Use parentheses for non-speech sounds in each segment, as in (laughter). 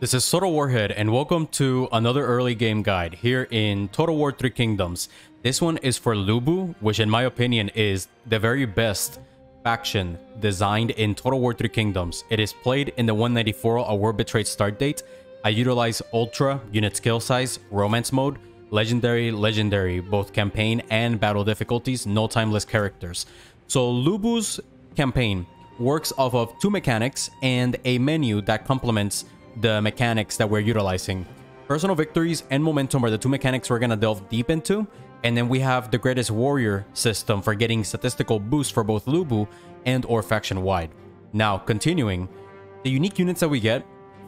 This is Total Warhead and welcome to another early game guide here in Total War 3 Kingdoms. This one is for Lu Bu, which in my opinion is the very best faction designed in Total War 3 Kingdoms. It is played in the 194 A World Betrayed start date. I utilize Ultra, unit skill size, Romance mode, Legendary, Legendary, both campaign and battle difficulties, no timeless characters. So Lu Bu's campaign works off of two mechanics and a menu that complements the mechanics that we're utilizing. Personal victories and momentum are the two mechanics we're going to delve deep into. And then we have the greatest warrior system for getting statistical boosts for both Lu Bu and or faction wide. Now, continuing, the unique units that we get,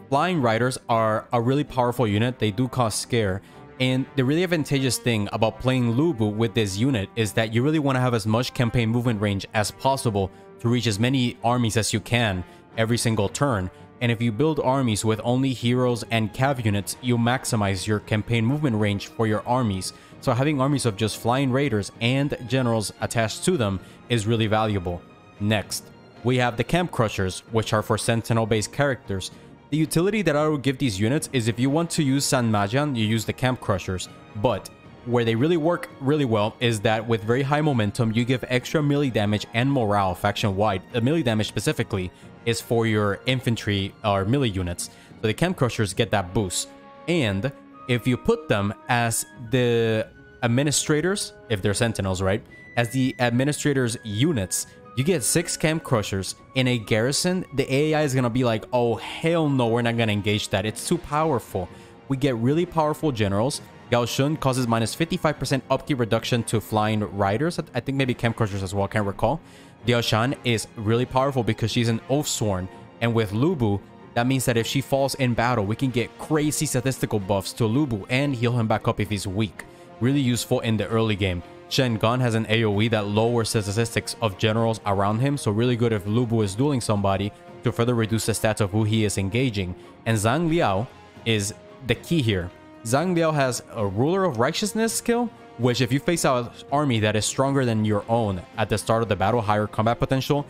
flying riders are a really powerful unit. They do cause scare. And the really advantageous thing about playing Lu Bu with this unit is that you really want to have as much campaign movement range as possible to reach as many armies as you can every single turn. And if you build armies with only heroes and cav units, you maximize your campaign movement range for your armies. So having armies of just flying raiders and generals attached to them is really valuable. Next, we have the Camp Crushers, which are for Sentinel-based characters. The utility that I would give these units is if you want to use San Majan, you use the Camp Crushers. But where they really work really well is that with very high momentum, you give extra melee damage and morale faction-wide. The melee damage specifically is for your infantry or melee units. So the Camp Crushers get that boost. And if you put them as the administrators, if they're sentinels, right? As the administrators units, you get six Camp Crushers in a garrison. The AI is going to be like, oh, hell no, we're not going to engage that. It's too powerful. We get really powerful generals. Gao Shun causes minus 55% upkeep reduction to flying riders. I think maybe Camp Crushers as well, can't recall. Diaochan is really powerful because she's an Oathsworn. And with Lubu, that means that if she falls in battle, we can get crazy statistical buffs to Lubu and heal him back up if he's weak. Really useful in the early game. Shen Gun has an AoE that lowers the statistics of generals around him, so really good if Lubu is dueling somebody to further reduce the stats of who he is engaging. And Zhang Liao is the key here. Zhang Liao has a Ruler of Righteousness skill, which if you face out an army that is stronger than your own at the start of the battle, higher combat potential,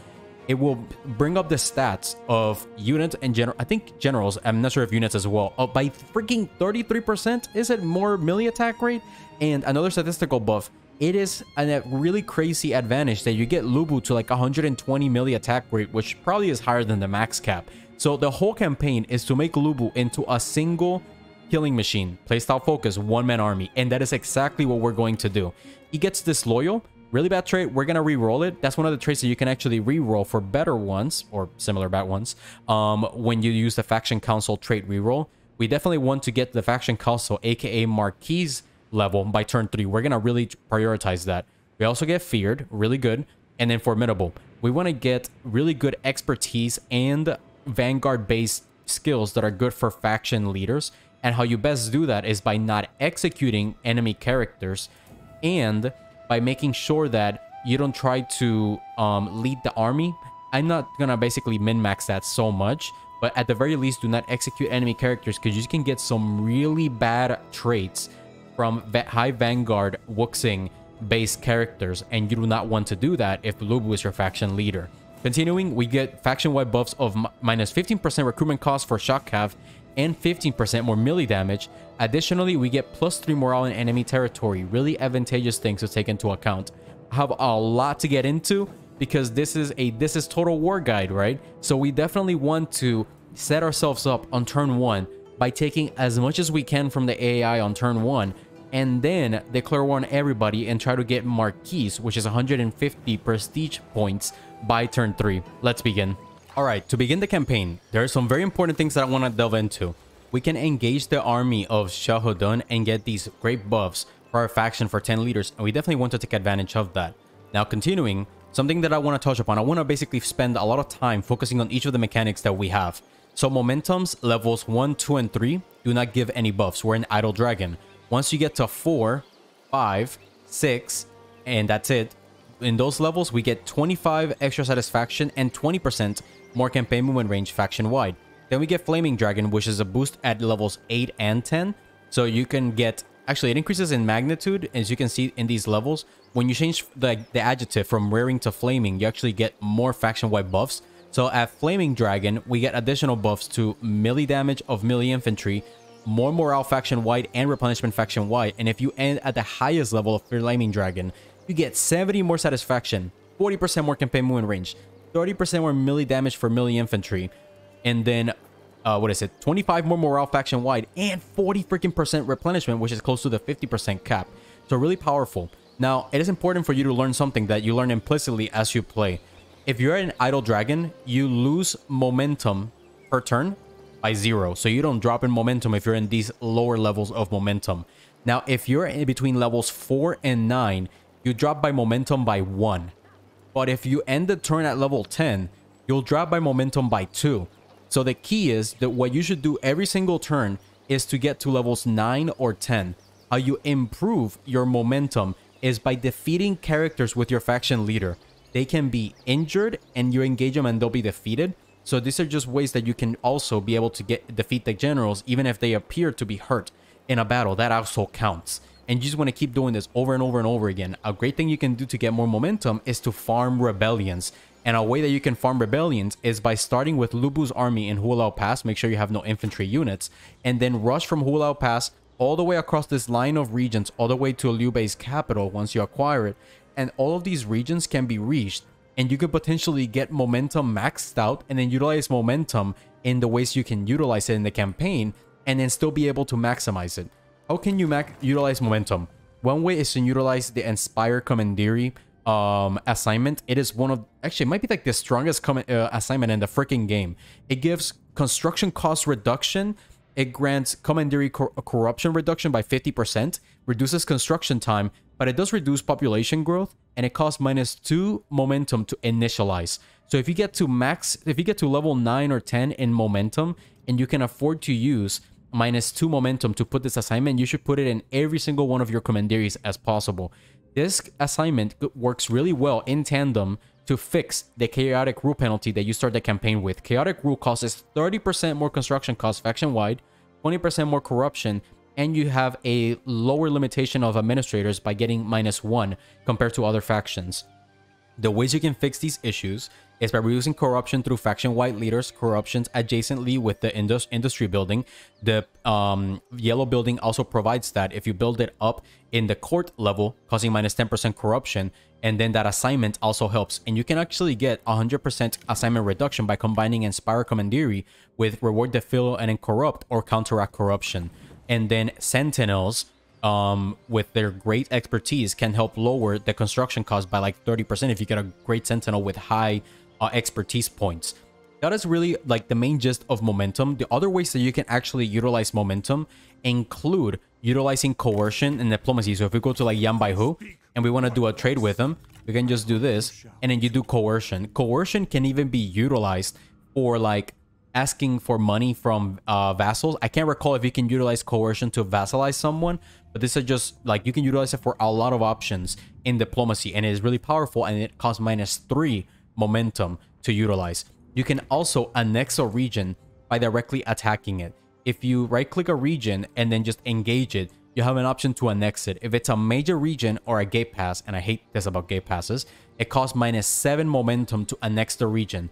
it will bring up the stats of units and general. I think generals. I'm not sure if units as well. Oh, by freaking 33%. Is it more melee attack rate? And another statistical buff. It is a really crazy advantage that you get Lubu to like 120 melee attack rate, which probably is higher than the max cap. So the whole campaign is to make Lubu into a single killing machine, playstyle focus, one-man army, and that is exactly what we're going to do. He gets disloyal, really bad trait, we're going to re-roll it. That's one of the traits that you can actually re-roll for better ones, or similar bad ones, um, when you use the Faction Council trait re-roll. We definitely want to get the Faction Council, aka Marquis level by turn 3. We're going to really prioritize that. We also get Feared, really good, and then Formidable. We want to get really good expertise and Vanguard-based skills that are good for faction leaders and how you best do that is by not executing enemy characters and by making sure that you don't try to um, lead the army. I'm not gonna basically min-max that so much, but at the very least, do not execute enemy characters because you can get some really bad traits from high Vanguard Wuxing based characters, and you do not want to do that if Lu Bu is your faction leader. Continuing, we get faction-wide buffs of minus 15% recruitment cost for Shock Cav and 15% more melee damage. Additionally, we get plus 3 morale in enemy territory. Really advantageous things to take into account. I have a lot to get into because this is a this is total war guide, right? So we definitely want to set ourselves up on turn 1 by taking as much as we can from the AI on turn 1 and then declare war on everybody and try to get Marquis, which is 150 prestige points by turn 3. Let's begin. Alright, to begin the campaign, there are some very important things that I want to delve into. We can engage the army of Xiahou and get these great buffs for our faction for 10 leaders, and we definitely want to take advantage of that. Now, continuing, something that I want to touch upon, I want to basically spend a lot of time focusing on each of the mechanics that we have. So momentums, levels 1, 2, and 3 do not give any buffs. We're an Idle Dragon. Once you get to 4, 5, 6, and that's it, in those levels, we get 25 extra satisfaction and 20% more campaign movement range faction-wide. Then we get Flaming Dragon, which is a boost at levels 8 and 10. So you can get... Actually, it increases in magnitude, as you can see in these levels. When you change the, the adjective from raring to flaming, you actually get more faction-wide buffs. So at Flaming Dragon, we get additional buffs to melee damage of melee infantry, more morale faction wide and replenishment faction wide. And if you end at the highest level of Flaming Dragon, you get 70 more satisfaction, 40% more campaign movement range, 30% more melee damage for melee infantry, and then uh, what is it? 25 more morale faction wide and 40 freaking percent replenishment, which is close to the 50% cap. So really powerful. Now, it is important for you to learn something that you learn implicitly as you play. If you're an idle dragon, you lose momentum per turn by zero. So you don't drop in momentum if you're in these lower levels of momentum. Now, if you're in between levels 4 and 9, you drop by momentum by 1. But if you end the turn at level 10, you'll drop by momentum by 2. So the key is that what you should do every single turn is to get to levels 9 or 10. How you improve your momentum is by defeating characters with your faction leader. They can be injured and you engage them and they'll be defeated. So these are just ways that you can also be able to get defeat the generals even if they appear to be hurt in a battle. That also counts. And you just want to keep doing this over and over and over again. A great thing you can do to get more momentum is to farm rebellions. And a way that you can farm rebellions is by starting with Lubu's army in Hulao Pass. Make sure you have no infantry units. And then rush from Hulao Pass all the way across this line of regions, all the way to Liu Bei's capital once you acquire it and all of these regions can be reached and you could potentially get momentum maxed out and then utilize momentum in the ways you can utilize it in the campaign and then still be able to maximize it. How can you max utilize momentum? One way is to utilize the Inspire Commandery um, assignment. It is one of, actually, it might be like the strongest uh, assignment in the freaking game. It gives construction cost reduction. It grants Commandery cor corruption reduction by 50%, reduces construction time, but it does reduce population growth and it costs minus two momentum to initialize. So if you get to max, if you get to level 9 or 10 in momentum and you can afford to use minus two momentum to put this assignment, you should put it in every single one of your commanderies as possible. This assignment works really well in tandem to fix the chaotic rule penalty that you start the campaign with. Chaotic rule causes 30% more construction costs faction wide, 20% more corruption, and you have a lower limitation of administrators by getting minus one compared to other factions. The ways you can fix these issues is by reducing corruption through faction-wide leaders, corruptions adjacently with the indus industry building. The um, yellow building also provides that if you build it up in the court level, causing minus 10% corruption, and then that assignment also helps. And you can actually get 100% assignment reduction by combining Inspire Commandery with Reward the Defil and Corrupt or Counteract Corruption and then sentinels um, with their great expertise can help lower the construction cost by like 30% if you get a great sentinel with high uh, expertise points. That is really like the main gist of momentum. The other ways that you can actually utilize momentum include utilizing coercion and diplomacy. So if we go to like Yan and we want to do a trade with him, we can just do this and then you do coercion. Coercion can even be utilized for like asking for money from uh, vassals. I can't recall if you can utilize coercion to vassalize someone, but this is just like you can utilize it for a lot of options in diplomacy and it is really powerful and it costs minus three momentum to utilize. You can also annex a region by directly attacking it. If you right click a region and then just engage it, you have an option to annex it. If it's a major region or a gate pass, and I hate this about gate passes, it costs minus 7 momentum to annex the region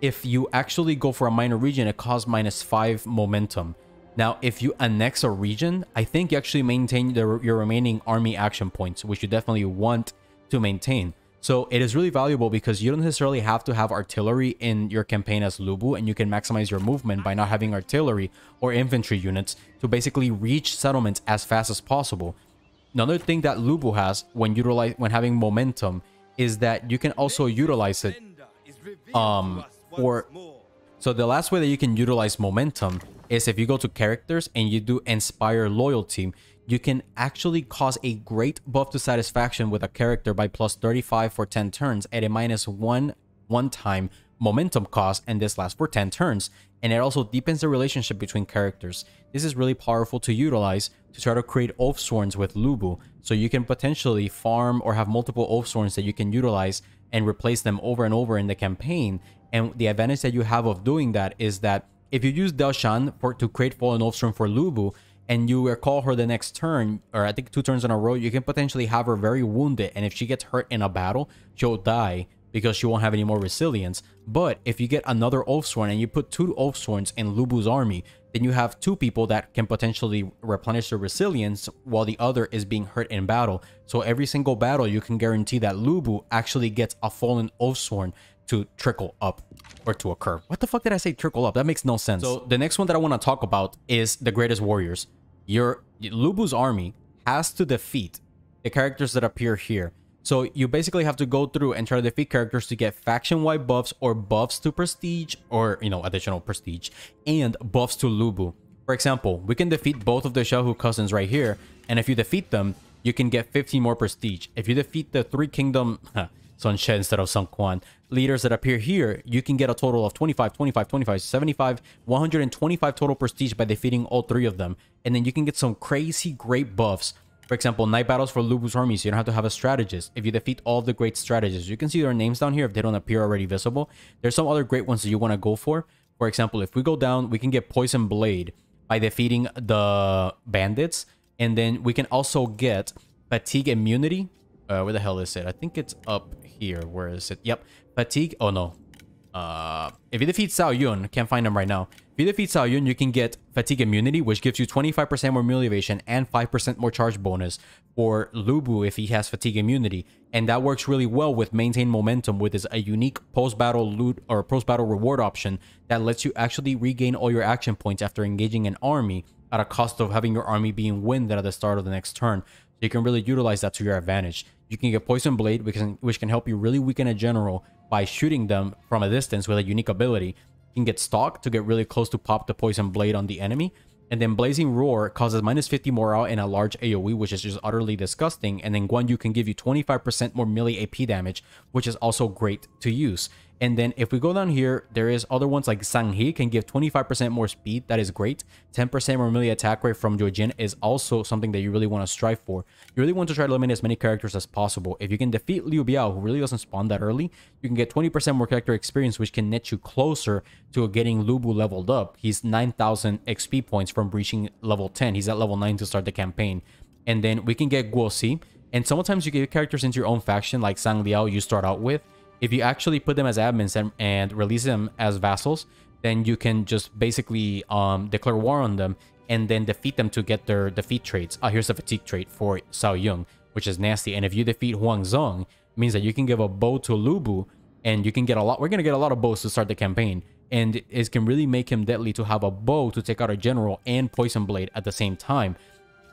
if you actually go for a minor region, it costs minus 5 momentum. Now, if you annex a region, I think you actually maintain the, your remaining army action points, which you definitely want to maintain. So it is really valuable because you don't necessarily have to have artillery in your campaign as Lubu and you can maximize your movement by not having artillery or infantry units to basically reach settlements as fast as possible. Another thing that Lubu has when utilize when having momentum is that you can also utilize it um, or so the last way that you can utilize momentum is if you go to characters and you do inspire loyalty, you can actually cause a great buff to satisfaction with a character by plus 35 for 10 turns at a minus 1 one time momentum cost and this lasts for 10 turns. And it also deepens the relationship between characters. This is really powerful to utilize to try to create oath sworns with Lubu. So you can potentially farm or have multiple oath sworns that you can utilize and replace them over and over in the campaign. And the advantage that you have of doing that is that if you use Diaochan for to create Fallen Oathsworn for Lu Bu, and you recall her the next turn, or I think two turns in a row, you can potentially have her very wounded. And if she gets hurt in a battle, she'll die because she won't have any more resilience. But if you get another Oathsworn and you put two Oathsworns in Lubu's army, then you have two people that can potentially replenish their resilience while the other is being hurt in battle. So every single battle, you can guarantee that Lubu actually gets a fallen Oathsworn to trickle up or to occur. What the fuck did I say trickle up? That makes no sense. So the next one that I want to talk about is the greatest warriors. Your Lubu's army has to defeat the characters that appear here. So you basically have to go through and try to defeat characters to get faction-wide buffs or buffs to prestige or, you know, additional prestige and buffs to Lubu. For example, we can defeat both of the Xiahou cousins right here. And if you defeat them, you can get 15 more prestige. If you defeat the three kingdom, (laughs) Sun Ce instead of Sun Quan, leaders that appear here, you can get a total of 25, 25, 25, 75, 125 total prestige by defeating all three of them. And then you can get some crazy great buffs for example, night battles for Lubu's armies, you don't have to have a strategist. If you defeat all the great strategists, you can see their names down here if they don't appear already visible. There's some other great ones that you want to go for. For example, if we go down, we can get Poison Blade by defeating the bandits. And then we can also get Fatigue Immunity. Uh, where the hell is it? I think it's up here. Where is it? Yep. Fatigue. Oh, no. Uh, if you defeat Cao Yun, can't find him right now. If you defeat Cao Yun, you can get Fatigue Immunity, which gives you 25% more melee evasion and 5% more charge bonus for Lubu if he has Fatigue Immunity. And that works really well with Maintain Momentum, with is a unique post-battle loot or post-battle reward option that lets you actually regain all your action points after engaging an army at a cost of having your army being winded at the start of the next turn. So you can really utilize that to your advantage. You can get Poison Blade, which can, which can help you really weaken a general by shooting them from a distance with a unique ability. You can get Stalk to get really close to pop the Poison Blade on the enemy. And then Blazing Roar causes minus 50 morale in a large AoE, which is just utterly disgusting. And then Guan Yu can give you 25% more melee AP damage, which is also great to use. And then if we go down here, there is other ones like Sanghi can give 25% more speed. That is great. 10% more melee attack rate from Joujin is also something that you really want to strive for. You really want to try to eliminate as many characters as possible. If you can defeat Liu Biao, who really doesn't spawn that early, you can get 20% more character experience, which can net you closer to getting Lubu leveled up. He's 9,000 XP points from reaching level 10. He's at level 9 to start the campaign. And then we can get Guo Si. And sometimes you get characters into your own faction, like Sang Liao you start out with if you actually put them as admins and, and release them as vassals, then you can just basically um, declare war on them and then defeat them to get their defeat traits. Uh, here's a fatigue trait for Cao Yun, which is nasty. And if you defeat Huang Zhong, means that you can give a bow to Lubu and you can get a lot. We're going to get a lot of bows to start the campaign. And it can really make him deadly to have a bow to take out a general and poison blade at the same time.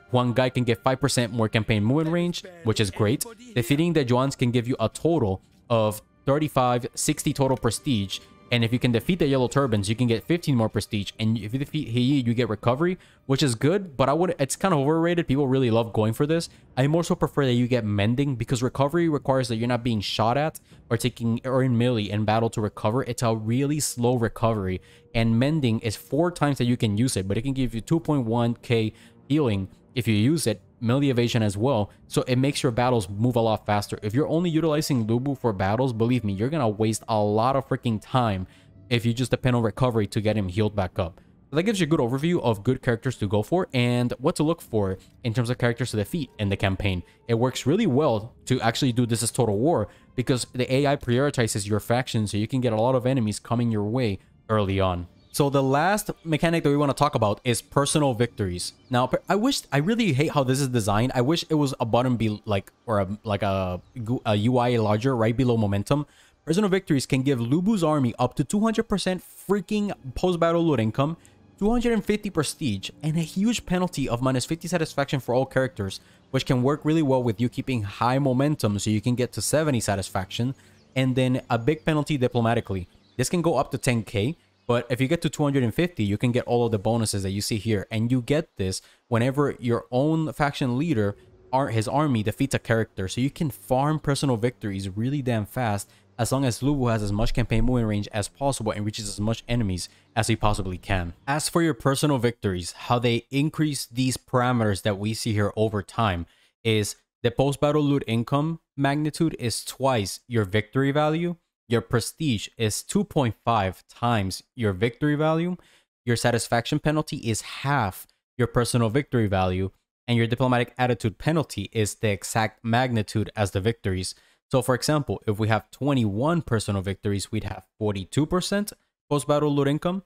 Huang Gai can get 5% more campaign movement range, which is great. Defeating the Zhuans can give you a total of 35, 60 total prestige. And if you can defeat the Yellow Turbans, you can get 15 more prestige. And if you defeat Heiyi, you get recovery, which is good, but I would it's kind of overrated. People really love going for this. I more so prefer that you get mending because recovery requires that you're not being shot at or taking or in melee in battle to recover. It's a really slow recovery. And mending is four times that you can use it, but it can give you 2.1k healing if you use it melee evasion as well, so it makes your battles move a lot faster. If you're only utilizing Lubu for battles, believe me, you're gonna waste a lot of freaking time if you just depend on recovery to get him healed back up. that gives you a good overview of good characters to go for and what to look for in terms of characters to defeat in the campaign. It works really well to actually do this as Total War because the AI prioritizes your faction so you can get a lot of enemies coming your way early on. So the last mechanic that we want to talk about is personal victories. Now, I wish, I really hate how this is designed. I wish it was a button be like, or a, like a, a UI larger right below momentum. Personal victories can give Lubu's army up to 200% freaking post-battle loot income, 250 prestige, and a huge penalty of minus 50 satisfaction for all characters, which can work really well with you keeping high momentum so you can get to 70 satisfaction, and then a big penalty diplomatically. This can go up to 10k, but if you get to 250, you can get all of the bonuses that you see here. And you get this whenever your own faction leader, or his army, defeats a character. So you can farm personal victories really damn fast as long as Lubu has as much campaign moving range as possible and reaches as much enemies as he possibly can. As for your personal victories, how they increase these parameters that we see here over time is the post-battle loot income magnitude is twice your victory value your prestige is 2.5 times your victory value, your satisfaction penalty is half your personal victory value, and your diplomatic attitude penalty is the exact magnitude as the victories. So for example, if we have 21 personal victories, we'd have 42% post-battle loot income,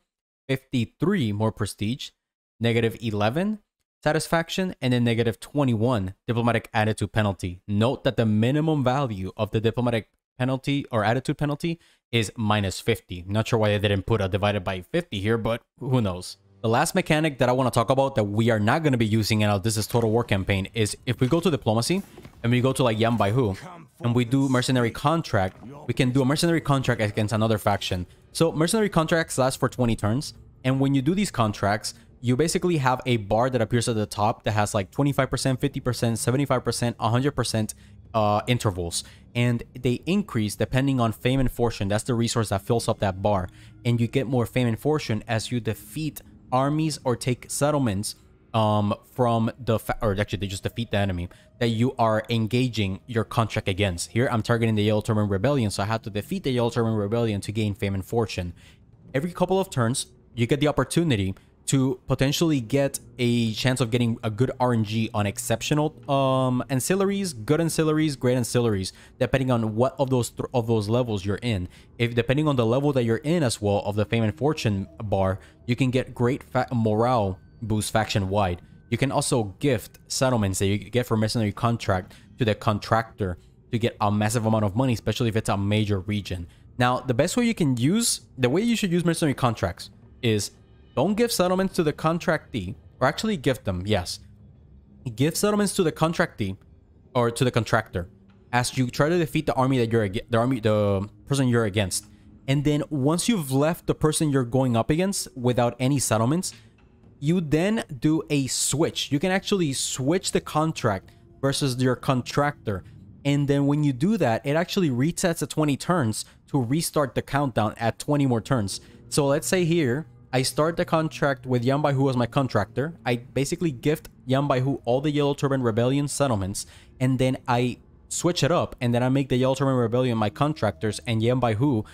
53 more prestige, negative 11 satisfaction, and then negative 21 diplomatic attitude penalty. Note that the minimum value of the diplomatic penalty or attitude penalty is minus 50. Not sure why they didn't put a divided by 50 here, but who knows. The last mechanic that I want to talk about that we are not going to be using in This is Total War campaign is if we go to Diplomacy and we go to like Yan Bai Hu and we do Mercenary Contract, we can do a Mercenary Contract against another faction. So Mercenary Contracts last for 20 turns. And when you do these contracts, you basically have a bar that appears at the top that has like 25%, 50%, 75%, 100% uh, intervals. And they increase depending on fame and fortune. That's the resource that fills up that bar. And you get more fame and fortune as you defeat armies or take settlements um, from the or actually they just defeat the enemy that you are engaging your contract against. Here I'm targeting the Yellow Turban Rebellion, so I have to defeat the Yellow Turban Rebellion to gain fame and fortune. Every couple of turns, you get the opportunity to potentially get a chance of getting a good RNG on exceptional um, ancillaries, good ancillaries, great ancillaries, depending on what of those of those levels you're in. If depending on the level that you're in as well of the fame and fortune bar, you can get great morale boost faction wide. You can also gift settlements that you get for mercenary contract to the contractor to get a massive amount of money, especially if it's a major region. Now, the best way you can use, the way you should use mercenary contracts is don't give settlements to the contractee, or actually give them, yes. Give settlements to the contractee or to the contractor as you try to defeat the army that you're the army the person you're against. And then once you've left the person you're going up against without any settlements, you then do a switch. You can actually switch the contract versus your contractor. And then when you do that, it actually resets at 20 turns to restart the countdown at 20 more turns. So let's say here, I start the contract with Yan Bai Hu as my contractor. I basically gift Yan Bai Hu all the Yellow Turban Rebellion settlements, and then I switch it up, and then I make the Yellow Turban Rebellion my contractors and Yan Bai Hu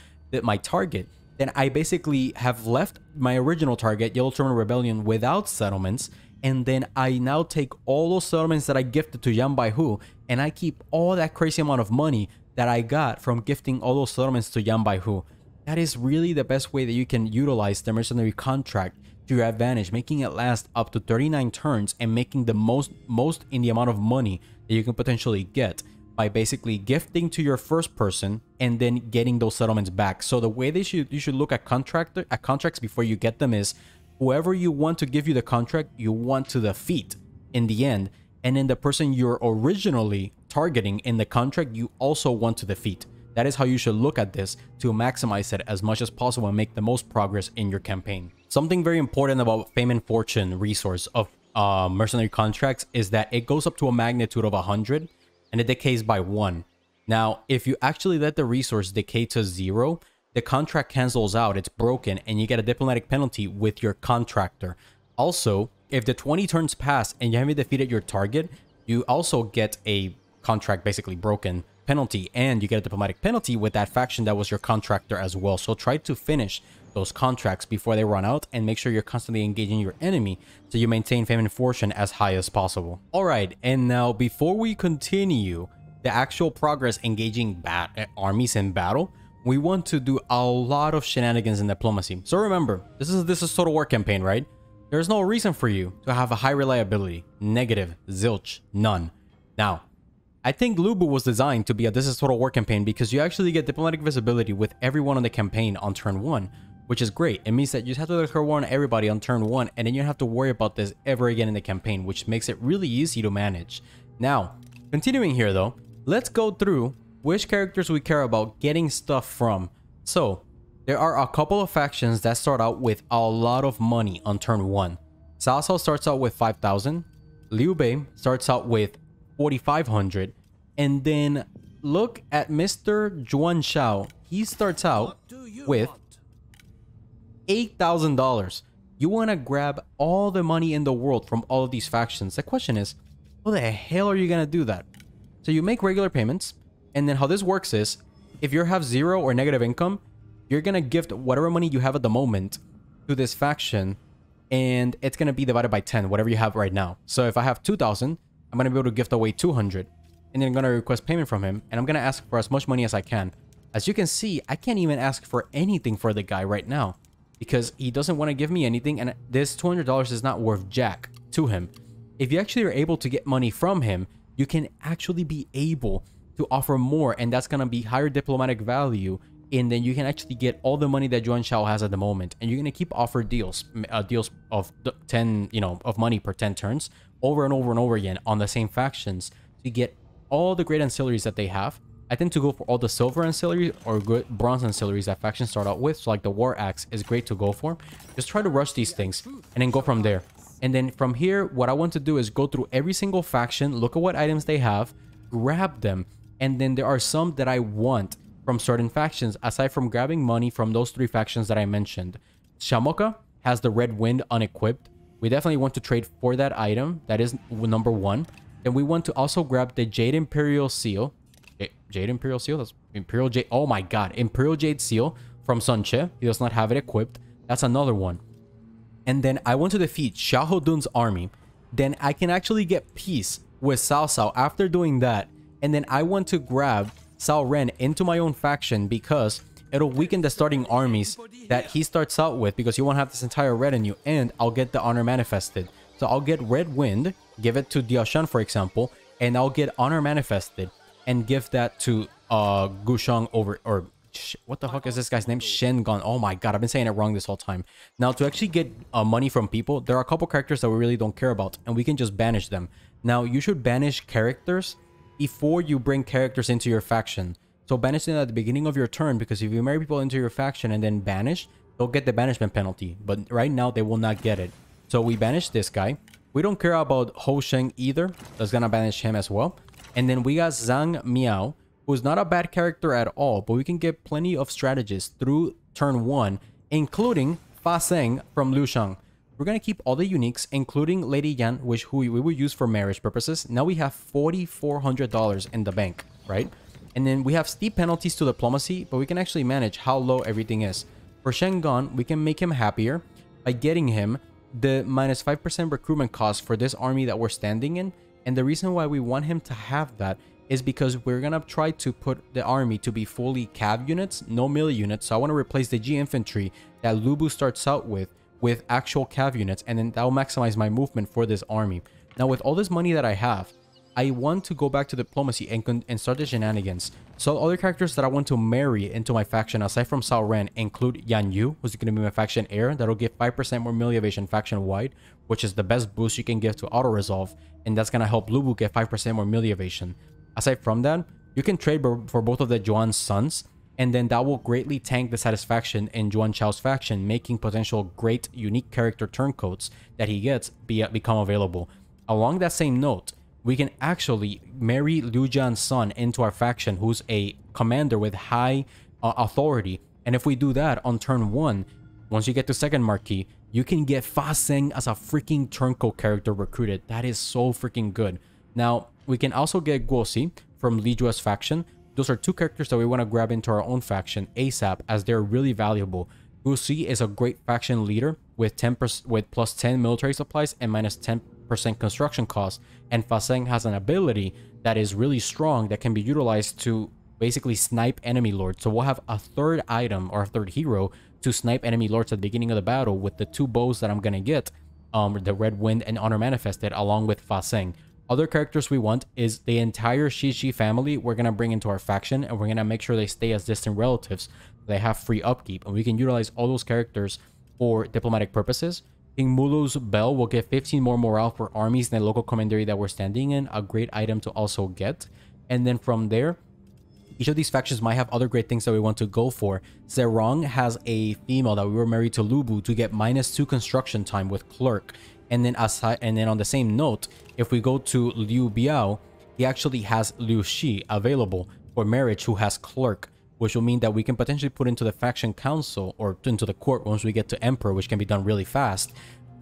my target. Then I basically have left my original target, Yellow Turban Rebellion, without settlements, and then I now take all those settlements that I gifted to Yan Bai Hu, and I keep all that crazy amount of money that I got from gifting all those settlements to Yan Bai Hu. That is really the best way that you can utilize the mercenary contract to your advantage, making it last up to 39 turns and making the most most in the amount of money that you can potentially get by basically gifting to your first person and then getting those settlements back. So the way they should you should look at at contracts before you get them is whoever you want to give you the contract, you want to defeat in the end. And then the person you're originally targeting in the contract, you also want to defeat. That is how you should look at this to maximize it as much as possible and make the most progress in your campaign. Something very important about Fame and Fortune resource of uh, mercenary contracts is that it goes up to a magnitude of 100 and it decays by 1. Now, if you actually let the resource decay to 0, the contract cancels out, it's broken, and you get a diplomatic penalty with your contractor. Also, if the 20 turns pass and you haven't defeated your target, you also get a contract basically broken penalty and you get a diplomatic penalty with that faction that was your contractor as well. So try to finish those contracts before they run out and make sure you're constantly engaging your enemy so you maintain fame and fortune as high as possible. All right, and now before we continue the actual progress engaging bat eh, armies in battle, we want to do a lot of shenanigans in diplomacy. So remember, this is this is total war campaign, right? There's no reason for you to have a high reliability, negative, zilch, none. Now, I think Lubu was designed to be a This is Total War campaign because you actually get diplomatic visibility with everyone on the campaign on turn 1, which is great. It means that you just have to declare war on everybody on turn 1 and then you don't have to worry about this ever again in the campaign, which makes it really easy to manage. Now, continuing here though, let's go through which characters we care about getting stuff from. So, there are a couple of factions that start out with a lot of money on turn 1. Cao Cao starts out with 5,000, Liu Bei starts out with 4500 and then look at Mr. Yuan Shao. He starts out with $8,000. You want to grab all the money in the world from all of these factions. The question is, how the hell are you going to do that? So you make regular payments, and then how this works is, if you have zero or negative income, you're going to gift whatever money you have at the moment to this faction, and it's going to be divided by 10, whatever you have right now. So if I have 2,000, I'm going to be able to gift away 200. and then I'm gonna request payment from him, and I'm gonna ask for as much money as I can. As you can see, I can't even ask for anything for the guy right now because he doesn't want to give me anything, and this $200 is not worth jack to him. If you actually are able to get money from him, you can actually be able to offer more, and that's gonna be higher diplomatic value and then you can actually get all the money that Yuan Shao has at the moment, and you're gonna keep offer deals, uh, deals of 10, you know, of money per 10 turns, over and over and over again on the same factions to get all the great ancillaries that they have. I tend to go for all the silver ancillaries or good bronze ancillaries that factions start out with. So like the war axe is great to go for. Just try to rush these things and then go from there. And then from here, what I want to do is go through every single faction, look at what items they have, grab them. And then there are some that I want from certain factions, aside from grabbing money from those three factions that I mentioned. Shamoke has the Red Wind unequipped. We definitely want to trade for that item. That is number one. Then we want to also grab the Jade Imperial Seal. Jade Imperial Seal? That's Imperial Jade. Oh my god. Imperial Jade Seal from Sun Ce. He does not have it equipped. That's another one. And then I want to defeat Xiahou Dun's army. Then I can actually get peace with Cao Cao after doing that. And then I want to grab Cao Ren into my own faction because it'll weaken the starting armies that he starts out with because you won't have this entire retinue and I'll get the honor manifested. So I'll get Red Wind, give it to Diaochan for example, and I'll get honor manifested and give that to uh Gusheng over or what the fuck is this guy's name? Shen Shengon. Oh my god, I've been saying it wrong this whole time. Now, to actually get uh, money from people, there are a couple characters that we really don't care about, and we can just banish them. Now, you should banish characters before you bring characters into your faction. So banish them at the beginning of your turn because if you marry people into your faction and then banish, they'll get the banishment penalty. But right now, they will not get it. So we banish this guy. We don't care about Ho Sheng either. That's gonna banish him as well. And then we got Zhang Miao, who's not a bad character at all, but we can get plenty of strategists through turn 1, including Fa Zheng from Liu Zhang. We're to keep all the uniques, including Lady Yan, which who we will use for marriage purposes. Now we have $4,400 in the bank, right? And then we have steep penalties to diplomacy, but we can actually manage how low everything is. For Shengon, we can make him happier by getting him the minus 5% recruitment cost for this army that we're standing in. And the reason why we want him to have that is because we're going to try to put the army to be fully cav units, no melee units. So I want to replace the G infantry that Lubu starts out with with actual cav units and then that will maximize my movement for this army. Now with all this money that I have, I want to go back to diplomacy and, and start the shenanigans. So other characters that I want to marry into my faction aside from Cao Ren include Yan Yu, who's going to be my faction heir. That'll give 5% more melee evasion faction wide, which is the best boost you can give to auto resolve. And that's going to help Lu Bu get 5% more melee evasion. Aside from that, you can trade for both of the Yuan's sons and then that will greatly tank the satisfaction in Yuan Shao's faction, making potential great unique character turncoats that he gets be, become available. Along that same note, we can actually marry Liu Zhang's son into our faction, who's a commander with high uh, authority. And if we do that on turn one, once you get to second marquis, you can get Fa Zheng as a freaking turncoat character recruited. That is so freaking good. Now, we can also get Guosi from Li Jue's faction, those are two characters that we want to grab into our own faction ASAP as they're really valuable. Guo Si is a great faction leader with 10% with plus 10 military supplies and 10% construction cost. And Fa Zheng has an ability that is really strong that can be utilized to basically snipe enemy lords. So we'll have a third item or a third hero to snipe enemy lords at the beginning of the battle with the two bows that I'm gonna get, um, the Red Wind and Honor Manifested, along with Fa Zheng. Other characters we want is the entire Shishi family we're to bring into our faction and we're to make sure they stay as distant relatives. They have free upkeep and we can utilize all those characters for diplomatic purposes. King Mulu's Bell will get 15 more morale for armies in the local commandery that we're standing in. A great item to also get. And then from there, each of these factions might have other great things that we want to go for. Zerong has a female that we were married to Lubu to get minus 2 construction time with Clerk. And then aside, and then on the same note, if we go to Liu Biao, he actually has Liu Shi available for marriage who has clerk, which will mean that we can potentially put into the faction council or into the court once we get to emperor, which can be done really fast.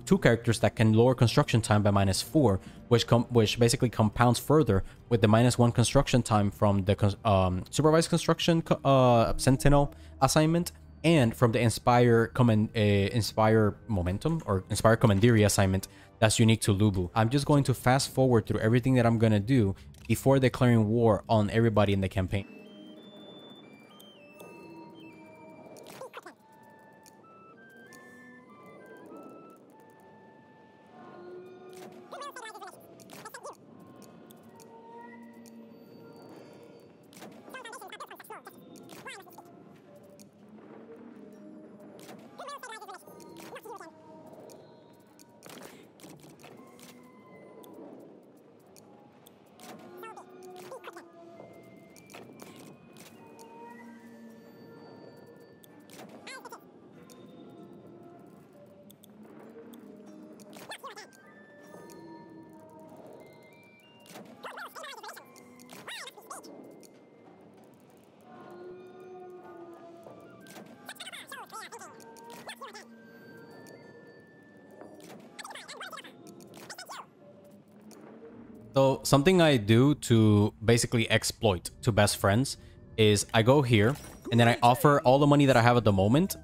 Two characters that can lower construction time by minus four, which which basically compounds further with the minus one construction time from the um, supervised construction uh, sentinel assignment and from the Inspire command, uh, Inspire Momentum or Inspire Commandery assignment that's unique to Lubu. I'm just going to fast forward through everything that I'm going to do before declaring war on everybody in the campaign. So something I do to basically exploit to best friends is I go here and then I offer all the money that I have at the moment.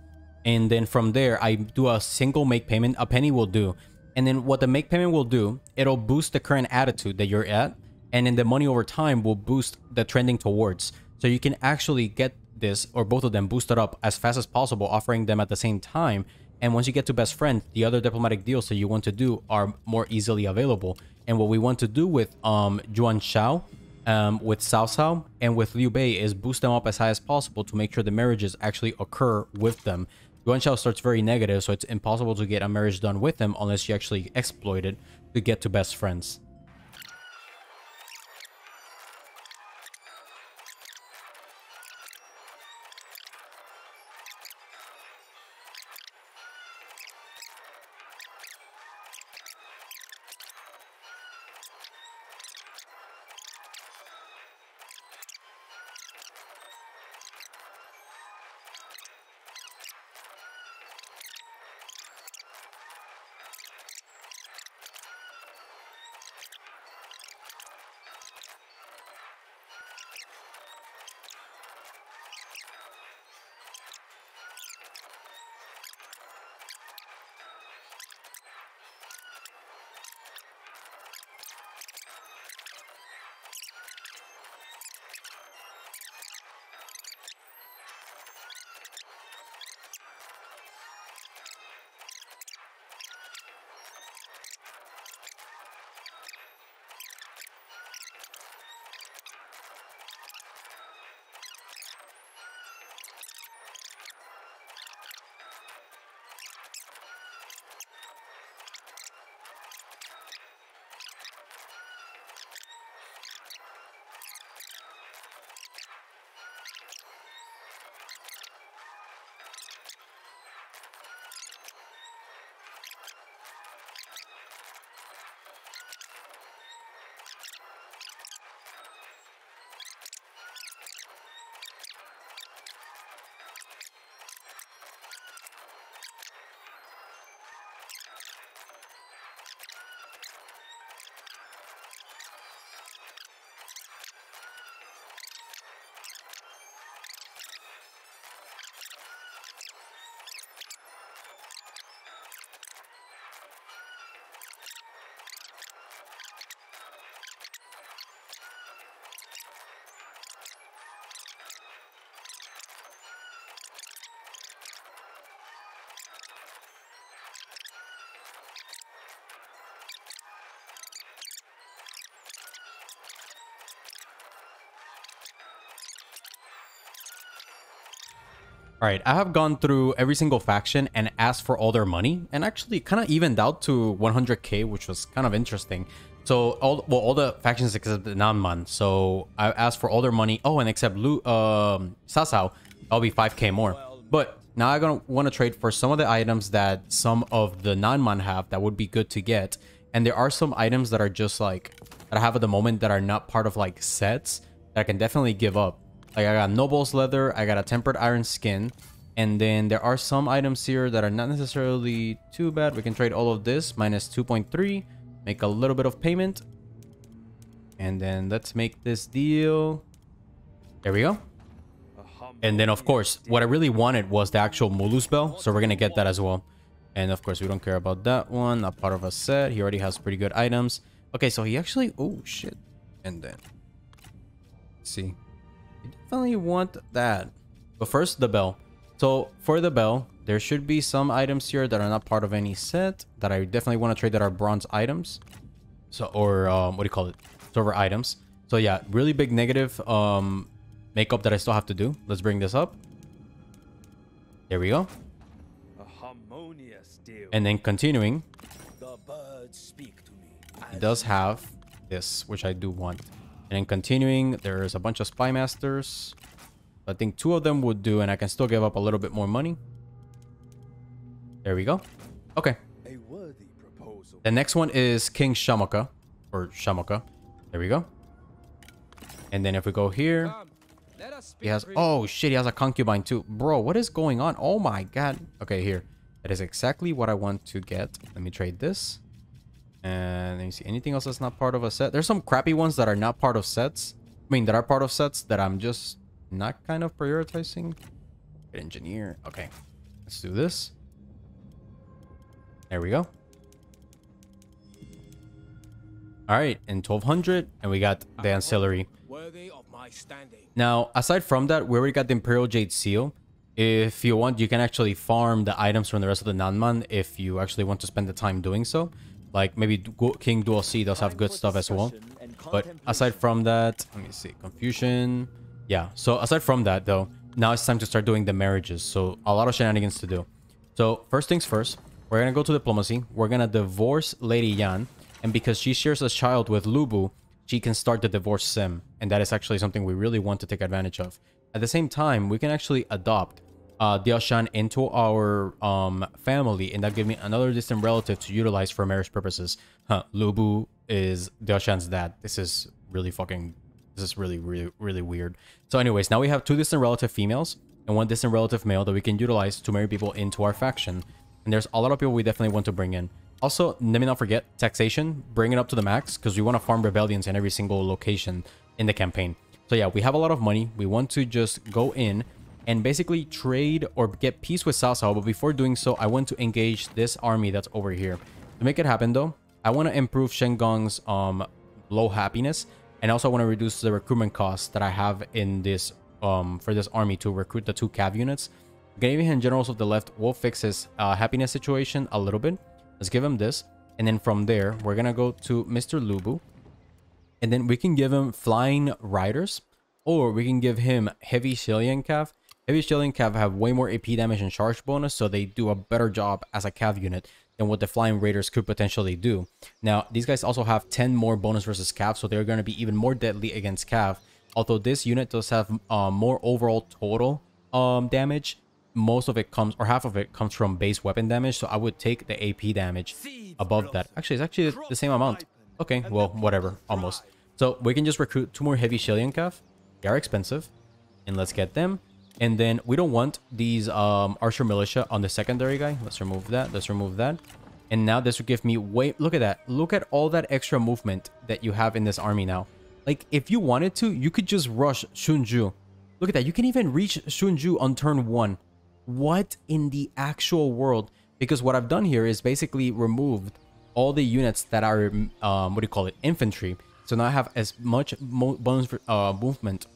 And then from there, I do a single make payment. A penny will do. And then what the make payment will do, it'll boost the current attitude that you're at. And then the money over time will boost the trending towards. So you can actually get this or both of them boosted up as fast as possible, offering them at the same time. And once you get to best friend, the other diplomatic deals that you want to do are more easily available. And what we want to do with um Yuan Shao, um, with Cao Cao, and with Liu Bei is boost them up as high as possible to make sure the marriages actually occur with them. Yuan Shao starts very negative, so it's impossible to get a marriage done with them unless you actually exploit it to get to best friends. All right, I have gone through every single faction and asked for all their money and actually kind of evened out to 100k, which was kind of interesting. So all well, all the factions except the Nanman. So I asked for all their money. Oh, and except Lu, um, Cao, I'll be 5k more. But now I'm gonna want to trade for some of the items that some of the Nanman have that would be good to get. And there are some items that are just like that I have at the moment that are not part of like sets that I can definitely give up. Like I got Noble's leather, I got a tempered iron skin, and then there are some items here that are not necessarily too bad. We can trade all of this minus 2.3, make a little bit of payment. And then let's make this deal. There we go. And then of course, what I really wanted was the actual Mulus bell. So we're going to get that as well. And of course, we don't care about that one. Not part of a set. He already has pretty good items. Okay, so he actually... Oh, shit. And then, see, you definitely want that. But first, the bell. So for the bell, there should be some items here that are not part of any set that I definitely want to trade that are bronze items. So, or um, what do you call it? Server items. So yeah, really big negative um, makeup that I still have to do. Let's bring this up. There we go. And then continuing, it does have this, which I do want. And then continuing, there's a bunch of spy masters. I think two of them would do, and I can still give up a little bit more money. There we go. Okay. The next one is King Shamaka, or Shamaka. There we go. And then if we go here, he has, oh shit, he has a concubine too. Bro, what is going on? Oh my god. Okay, here. That is exactly what I want to get. Let me trade this. And let me see anything else that's not part of a set. There's some crappy ones that are not part of sets. I mean, that are part of sets that I'm just not kind of prioritizing. Engineer. Okay. Let's do this. There we go. All right, in 1200, and we got the ancillary. Now, aside from that, we already got the Imperial Jade Seal. If you want, you can actually farm the items from the rest of the Nanman if you actually want to spend the time doing so. Like, maybe King C does have good stuff as well. But aside from that, let me see, Confusion. Yeah, so aside from that, though, now it's time to start doing the marriages. So, a lot of shenanigans to do. So, first things first, we're going to go to diplomacy. We're going to divorce Lady Yan. And because she shares a child with Lu Bu, she can start the divorce sim. And that is actually something we really want to take advantage of. At the same time, we can actually adopt uh, into our um, family. And that gives me another distant relative to utilize for marriage purposes. Huh, Lu Bu is Diaochan's dad. This is really fucking... This is really, really, really weird. So anyways, now we have two distant relative females and one distant relative male that we can utilize to marry people into our faction. And there's a lot of people we definitely want to bring in. Also, let me not forget taxation. Bring it up to the max because we want to farm rebellions in every single location in the campaign. So yeah, we have a lot of money. We want to just go in and basically trade or get peace with Cao. But before doing so, I want to engage this army that's over here. To make it happen though, I want to improve Chen Gong's um, low happiness. And also I want to reduce the recruitment costs that I have in this um, for this army to recruit the two cav units. Ganavian generals of the left will fix his uh, happiness situation a little bit. Let's give him this. And then from there, we're going to go to Mr. Lu Bu. And then we can give him Flying Riders. Or we can give him Heavy Xiliang Cav. Heavy Xiliang Cav have way more AP damage and charge bonus. So they do a better job as a Cav unit than what the Flying Raiders could potentially do. Now, these guys also have 10 more bonus versus Cav. So they're going to be even more deadly against Cav. Although this unit does have uh, more overall total um, damage most of it comes or half of it comes from base weapon damage so i would take the ap damage above that actually it's actually the same amount okay well whatever almost so we can just recruit two more heavy Xiliang cav they are expensive and let's get them and then we don't want these um archer militia on the secondary guy. Let's remove that. Let's remove that. And now this would give me way look at that. Look at all that extra movement that you have in this army now. Like if you wanted to you could just rush shunju. Look at that. You can even reach shunju on turn one. What in the actual world? Because what I've done here is basically removed all the units that are, um, what do you call it, infantry. So now I have as much bonus uh, movement,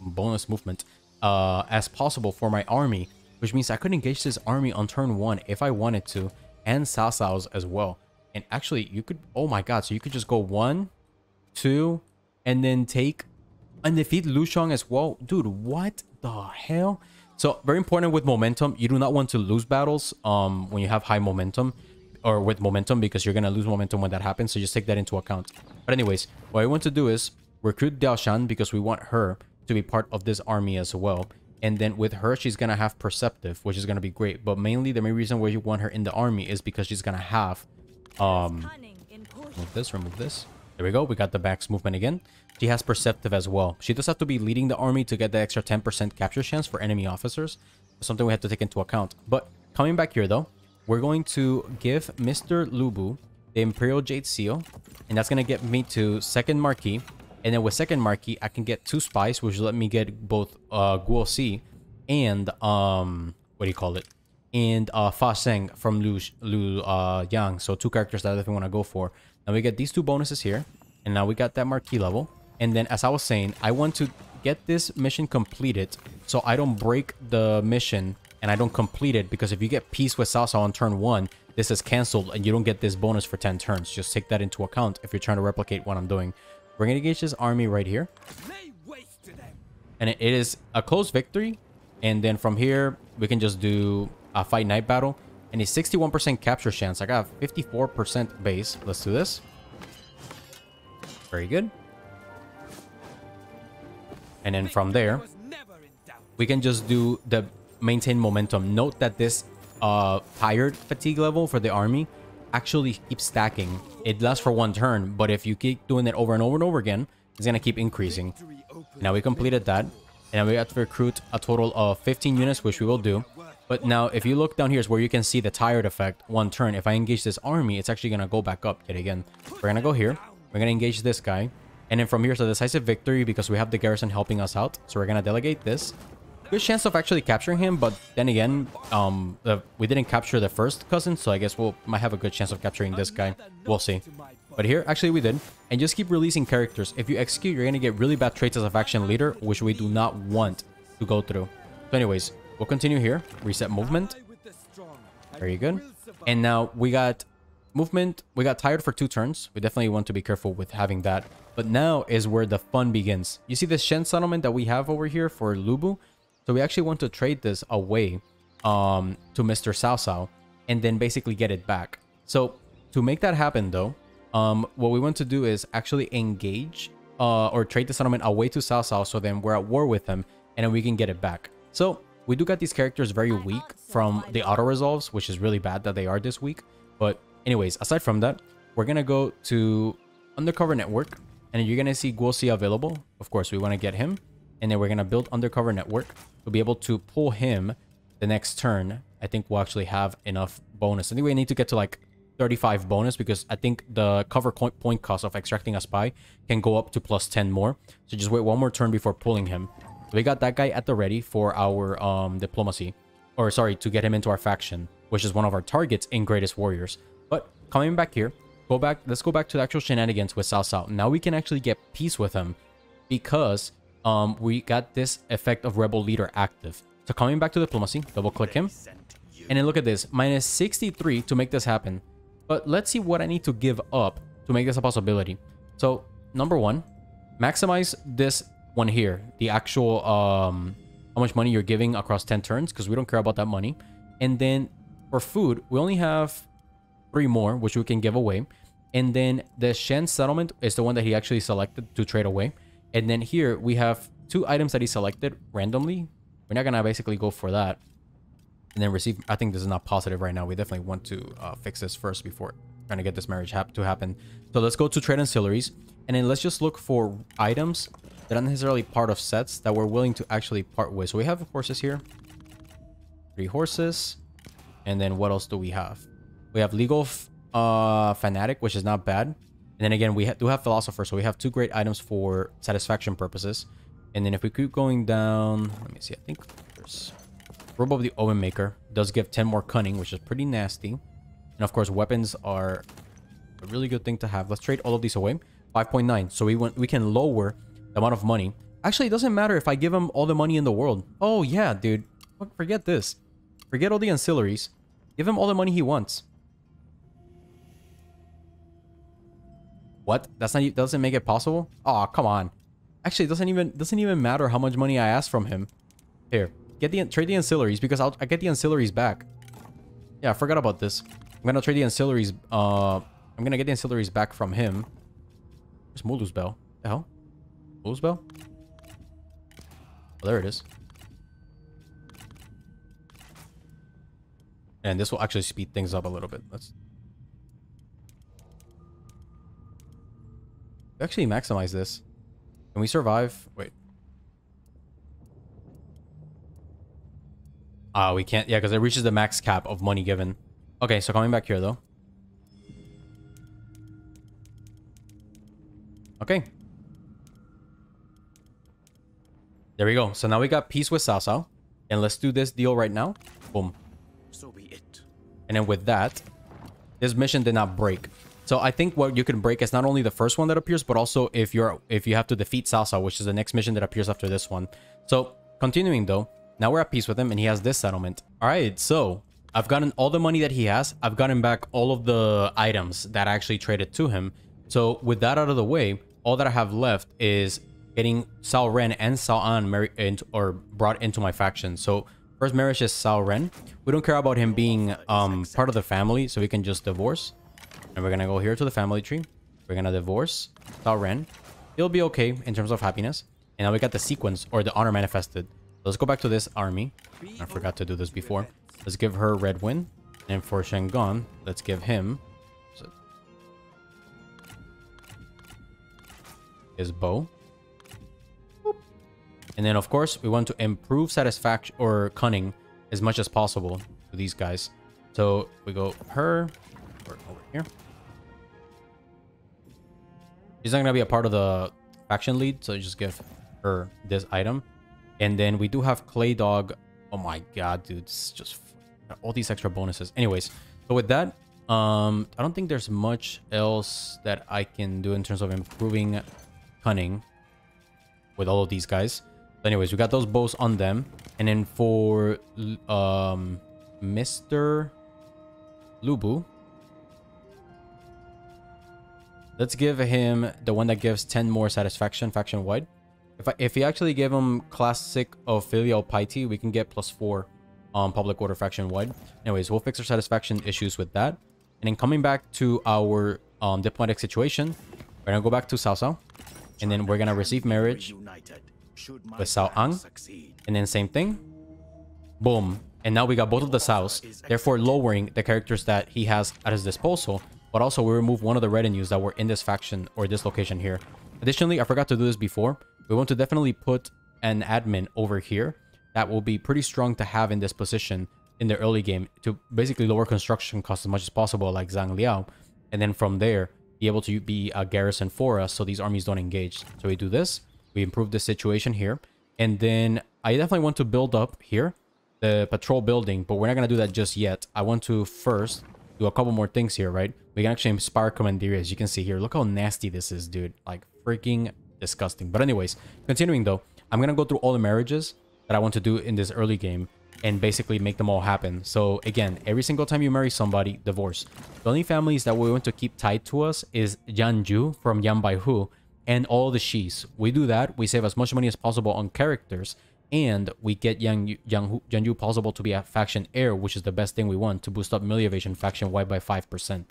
bonus movement uh, as possible for my army, which means I could engage this army on turn one if I wanted to, and Cao Cao's as well. And actually, you could, oh my god, so you could just go one, two, and then take and defeat Lu Shang as well. Dude, what the hell? So very important with momentum. You do not want to lose battles um, when you have high momentum or with momentum because you're going to lose momentum when that happens. So just take that into account. But anyways, what I want to do is recruit Diao because we want her to be part of this army as well. And then with her, she's going to have Perceptive, which is going to be great. But mainly the main reason why you want her in the army is because she's going to have... Um, remove this, remove this. There we go. We got the max movement again. She has Perceptive as well. She does have to be leading the army to get the extra 10% capture chance for enemy officers. Something we have to take into account. But coming back here though, we're going to give Mr. Lu Bu the Imperial Jade Seal. And that's going to get me to second Marquis. And then with second marquis, I can get two spies, which let me get both uh, Guo Si and, um, what do you call it? And uh, Fa Zheng from Lu, Lu uh, Yang. So two characters that I definitely want to go for. Now we get these two bonuses here. And now we got that marquis level. And then, as I was saying, I want to get this mission completed so I don't break the mission and I don't complete it because if you get peace with Cao on turn one, this is cancelled and you don't get this bonus for 10 turns. Just take that into account if you're trying to replicate what I'm doing. We're going to engage this army right here. And it is a close victory. And then from here, we can just do a fight night battle. And a 61% capture chance. I got 54% base. Let's do this. Very good. And then from there, we can just do the maintain momentum. Note that this uh, tired fatigue level for the army actually keeps stacking. It lasts for one turn, but if you keep doing it over and over and over again, it's going to keep increasing. Now we completed that. And we have to recruit a total of 15 units, which we will do. But now, if you look down here is where you can see the tired effect one turn. If I engage this army, it's actually going to go back up yet again. We're going to go here. We're going to engage this guy. And then from here, it's a decisive victory because we have the garrison helping us out. So we're going to delegate this. Good chance of actually capturing him, but then again, um, the, we didn't capture the first cousin, so I guess we'll might have a good chance of capturing this guy. We'll see. But here, actually we did. And just keep releasing characters. If you execute, you're to get really bad traits as a faction leader, which we do not want to go through. So anyways, we'll continue here. Reset movement. Very good. And now we got movement. We got tired for two turns. We definitely want to be careful with having that. But now is where the fun begins. You see this Shen settlement that we have over here for Lu Bu? So we actually want to trade this away um, to Mr. Cao and then basically get it back. So to make that happen though, um, what we want to do is actually engage uh, or trade the settlement away to Cao Cao so then we're at war with him and then we can get it back. So we do got these characters very weak from the auto resolves, which is really bad that they are this weak. But anyways, aside from that, we're going to go to Undercover Network and you're going to see Guo Si available. Of course, we want to get him and then we're going to build Undercover Network. We'll be able to pull him the next turn. I think we'll actually have enough bonus. Anyway, I need to get to like 35 bonus because I think the cover point cost of extracting a spy can go up to plus 10 more. So just wait one more turn before pulling him. We got that guy at the ready for our um, diplomacy. Or sorry, to get him into our faction, which is one of our targets in Greatest Warriors. But coming back here, go back. Let's go back to the actual shenanigans with Cao Cao. Now we can actually get peace with him because um, we got this effect of Rebel Leader active. So coming back to diplomacy, double click him. And then look at this, minus 63 to make this happen. But let's see what I need to give up to make this a possibility. So number one, maximize this one here, the actual um, how much money you're giving across 10 turns, because we don't care about that money. And then for food, we only have three more, which we can give away. And then the Shen settlement is the one that he actually selected to trade away. And then here we have two items that he selected randomly. We're not going to basically go for that and then receive. I think this is not positive right now. We definitely want to uh, fix this first before trying to get this marriage hap to happen. So let's go to trade ancillaries and then let's just look for items that aren't necessarily part of sets that we're willing to actually part with. So we have horses here, three horses, and then what else do we have? We have legal uh, fanatic, which is not bad. And then again, we ha do have philosopher, so we have two great items for satisfaction purposes. And then if we keep going down, let me see, I think there's Robe of the Omen Maker does give 10 more cunning, which is pretty nasty. And of course, weapons are a really good thing to have. Let's trade all of these away. 5.9. So we want we can lower the amount of money. Actually, it doesn't matter if I give him all the money in the world. Oh, yeah, dude. Forget this. Forget all the ancillaries. Give him all the money he wants. What? That's not doesn't make it possible? Oh, come on. Actually, it doesn't even doesn't even matter how much money I ask from him. Here, Get the trade the ancillaries because I'll I get the ancillaries back. Yeah, I forgot about this. I'm gonna trade the ancillaries. Uh, I'm gonna get the ancillaries back from him. Where's Mulu's bell? The hell? Mulu's bell? Oh, there it is. And this will actually speed things up a little bit. Let's actually maximize this. Can we survive? Wait. Ah, uh, we can't. Yeah, because it reaches the max cap of money given. Okay, so coming back here, though. Okay. There we go. So now we got peace with Cao Cao. And let's do this deal right now. Boom. So be it. And then with that, this mission did not break. So I think what you can break is not only the first one that appears, but also if you're if you have to defeat Cao, which is the next mission that appears after this one. So continuing though, now we're at peace with him and he has this settlement. All right, so I've gotten all the money that he has. I've gotten back all of the items that I actually traded to him. So with that out of the way, all that I have left is getting Cao Ren and Cao An married or brought into my faction. So first marriage is Cao Ren. We don't care about him being um, part of the family, so we can just divorce. And we're gonna go here to the family tree. We're gonna divorce Cao Ren. He'll be okay in terms of happiness. And now we got the sequence or the honor manifested. Let's go back to this army. I forgot to do this before. Let's give her Red Wind. And for Chen Gong, let's give him his bow. And then, of course, we want to improve satisfaction or cunning as much as possible to these guys. So we go her over here. She's not going to be a part of the faction lead, so just give her this item. And then we do have Clay Dog. Oh my god, dude. It's just all these extra bonuses. Anyways, so with that, um, I don't think there's much else that I can do in terms of improving cunning with all of these guys. But anyways, we got those bows on them. And then for um, Mr. Lu Bu, let's give him the one that gives 10 more satisfaction faction wide. If, I, if we actually give him classic of filial piety, we can get plus 4 on public order faction wide. Anyways, we'll fix our satisfaction issues with that. And then coming back to our um, diplomatic situation, we're going to go back to Cao Cao. And then we're going to receive marriage with Cao Ang. And then same thing. Boom. And now we got both of the Caos, therefore lowering the characters that he has at his disposal. But also we remove one of the retinues that were in this faction or this location here. Additionally, I forgot to do this before. We want to definitely put an admin over here that will be pretty strong to have in this position in the early game to basically lower construction costs as much as possible like Zhang Liao. And then from there, be able to be a garrison for us so these armies don't engage. So we do this. We improve the situation here. And then I definitely want to build up here the patrol building, but we're not going to do that just yet. I want to first do a couple more things here, right? We can actually inspire Commandery, as you can see here. Look how nasty this is, dude. Like, freaking disgusting. But anyways, continuing though, I'm going to go through all the marriages that I want to do in this early game and basically make them all happen. So again, every single time you marry somebody, divorce. The only families that we want to keep tied to us is Jianju from Yan Baihu and all the Shis. We do that, we save as much money as possible on characters, and we get Yang, Yang, Jianju possible to be a faction heir, which is the best thing we want to boost up melee faction wide by 5%.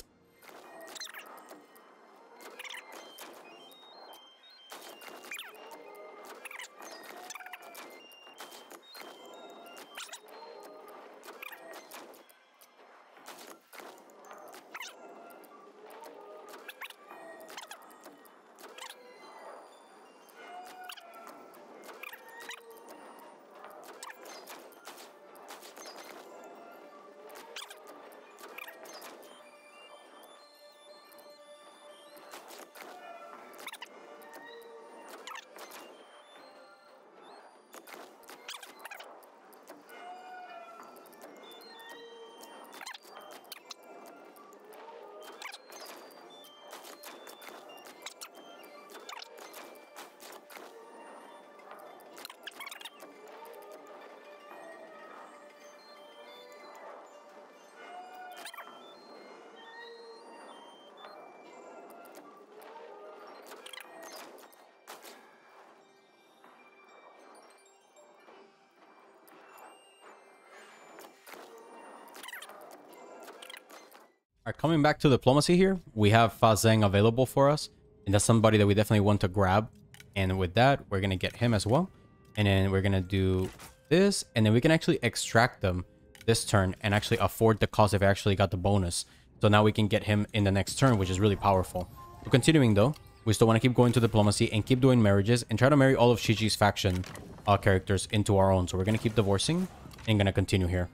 Alright, coming back to diplomacy here, we have Fa Zheng available for us. And that's somebody that we definitely want to grab. And with that, we're going to get him as well. And then we're going to do this. And then we can actually extract them this turn and actually afford the cost if we actually got the bonus. So now we can get him in the next turn, which is really powerful. So continuing though, we still want to keep going to diplomacy and keep doing marriages and try to marry all of Shi Xie's faction uh, characters into our own. So we're going to keep divorcing and going to continue here.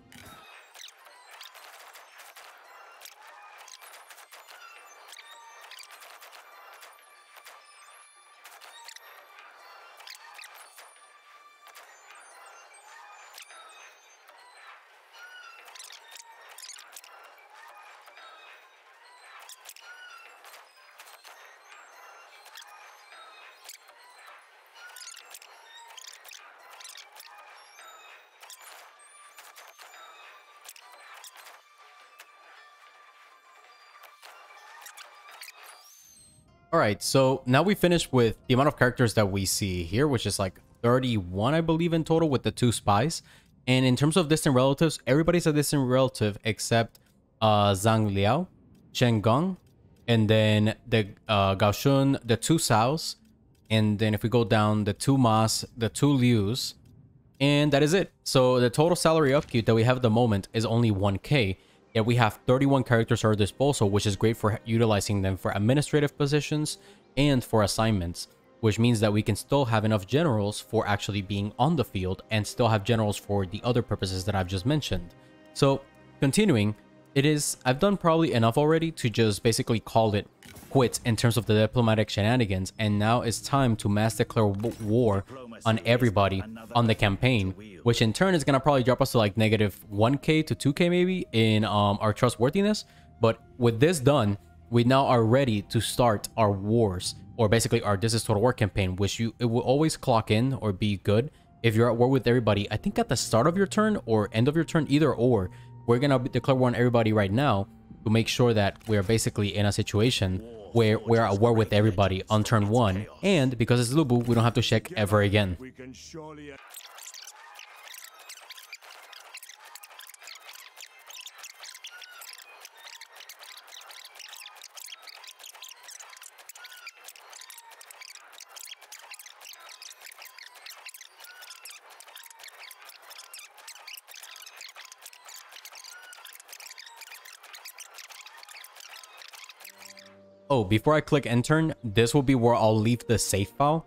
Right, so now we finished with the amount of characters that we see here, which is like 31, I believe, in total with the two spies. And in terms of distant relatives, everybody's a distant relative except uh, Zhang Liao, Chen Gong, and then the uh, Gao Shun, the two Caos, and then if we go down, the two Mas, the two Lius, and that is it. So the total salary upkeep that we have at the moment is only 1k, yet we have 31 characters at our disposal, which is great for utilizing them for administrative positions and for assignments, which means that we can still have enough generals for actually being on the field and still have generals for the other purposes that I've just mentioned. So continuing, it is, I've done probably enough already to just basically call it quits in terms of the diplomatic shenanigans, and now it's time to mass declare war on everybody on the campaign, which in turn is gonna probably drop us to like negative 1k to 2k maybe in um, our trustworthiness. But with this done, we now are ready to start our wars, or basically our This is Total War campaign, which you it will always clock in or be good if you're at war with everybody. I think at the start of your turn or end of your turn, either or, we're gonna declare war on everybody right now to make sure that we're basically in a situation where we're at war with everybody on turn one, and because it's Lu Bu, we don't have to check ever again. Oh, before I click enter, this will be where I'll leave the save file.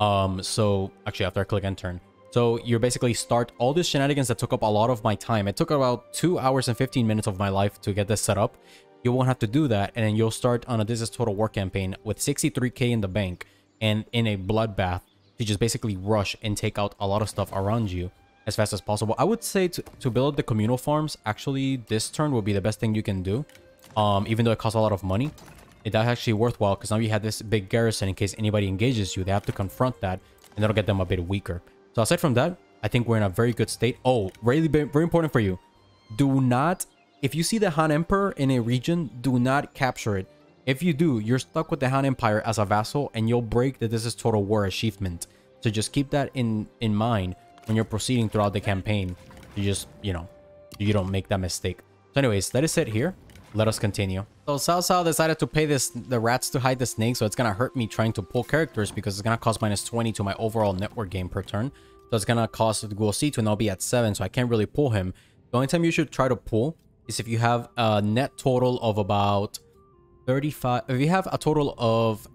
Um, so actually after I click enter. So you basically start all these shenanigans that took up a lot of my time. It took about 2 hours and 15 minutes of my life to get this set up. You won't have to do that, and then you'll start on a This is Total War campaign with 63k in the bank and in a bloodbath to just basically rush and take out a lot of stuff around you as fast as possible. I would say to, to build the communal farms, actually this turn will be the best thing you can do. Um, even though it costs a lot of money it's actually worthwhile because now you have this big garrison in case anybody engages you. They have to confront that and that'll get them a bit weaker. So aside from that, I think we're in a very good state. Oh, really very important for you. Do not, if you see the Han Emperor in a region, do not capture it. If you do, you're stuck with the Han Empire as a vassal and you'll break the This is Total War achievement. So just keep that in, in mind when you're proceeding throughout the campaign. You just, you know, you don't make that mistake. So anyways, let us sit here let us continue. So Cao Cao decided to pay this the rats to hide the snake, so it's gonna hurt me trying to pull characters because it's gonna cost minus 20 to my overall network game per turn. So it's gonna cost the Guo Si to now be at 7, so I can't really pull him. The only time you should try to pull is if you have a net total of about 35... If you have a total of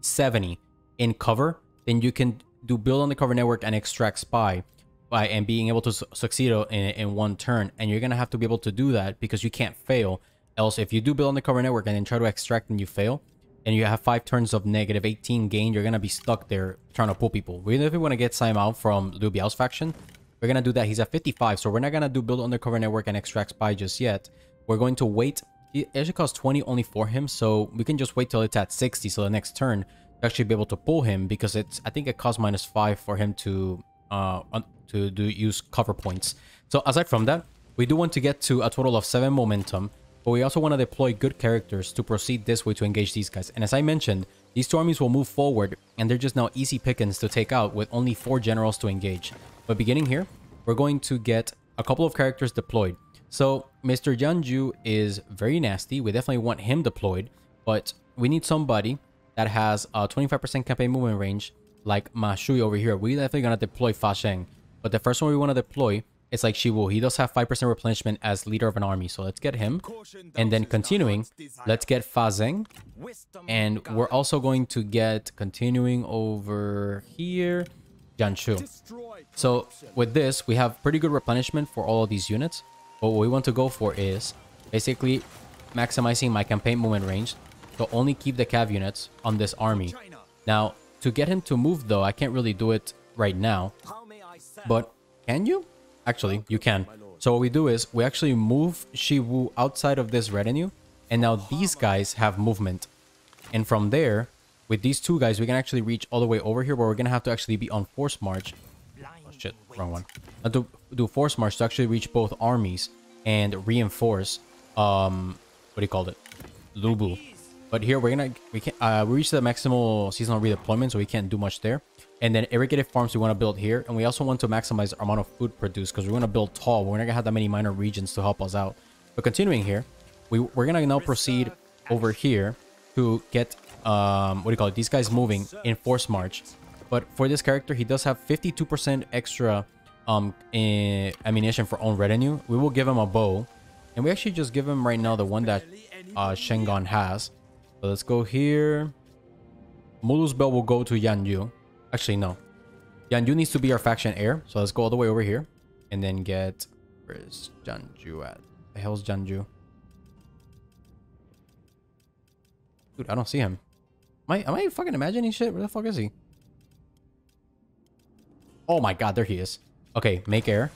70 in cover, then you can do build on the cover network and extract spy by and being able to su succeed in, in one turn. And you're gonna have to be able to do that because you can't fail Else, if you do build on the cover network and then try to extract and you fail, and you have five turns of negative 18 gain, you're gonna be stuck there trying to pull people. Even if we want to get Simon out from Liu Biao's faction, we're gonna do that. He's at 55, so we're not gonna do build on the cover network and extract spy just yet. We're going to wait. It actually costs 20 only for him, so we can just wait till it's at 60, so the next turn to actually be able to pull him because it's I think it costs minus five for him to uh to do use cover points. So aside from that, we do want to get to a total of seven momentum. But we also want to deploy good characters to proceed this way to engage these guys. And as I mentioned, these two armies will move forward and they're just now easy pickings to take out with only four generals to engage. But beginning here, we're going to get a couple of characters deployed. So Mr. Jianju is very nasty. We definitely want him deployed, but we need somebody that has a 25% campaign movement range like Ma Shui over here. We're definitely going to deploy Fa Zheng. But the first one we want to deploy it's like Shiwu. He does have 5% replenishment as leader of an army. So let's get him. And then continuing, let's get Fa Zheng. And we're also going to get, continuing over here, Jian Shu. So with this, we have pretty good replenishment for all of these units. But what we want to go for is basically maximizing my campaign movement range. So only keep the cav units on this army. Now, to get him to move though, I can't really do it right now. But can you? Actually, you can. So what we do is we actually move Shiwu outside of this retinue. And now these guys have movement. And from there, with these two guys, we can actually reach all the way over here. But we're going to have to actually be on force march. Oh shit, wrong one. Uh, to do force march to actually reach both armies and reinforce, um, what do you call it? Lu Bu. But here we're gonna we can uh we reached the maximal seasonal redeployment, so we can't do much there. And then irrigated farms we want to build here, and we also want to maximize our amount of food produced because we're gonna build tall. We're not gonna have that many minor regions to help us out. But continuing here, we we're gonna now proceed over here to get um what do you call it? These guys moving in force march. But for this character, he does have 52% extra um in ammunition for own retinue. We will give him a bow, and we actually just give him right now the one that uh Chen Gong has. So let's go here. Mulu's belt will go to Yanyu. Actually, no. Yanyu needs to be our faction heir. So let's go all the way over here. And then get... Where is Janju at? The hell's Janju? Dude, I don't see him. Am I, am I fucking imagining shit? Where the fuck is he? Oh my god, there he is. Okay, make air.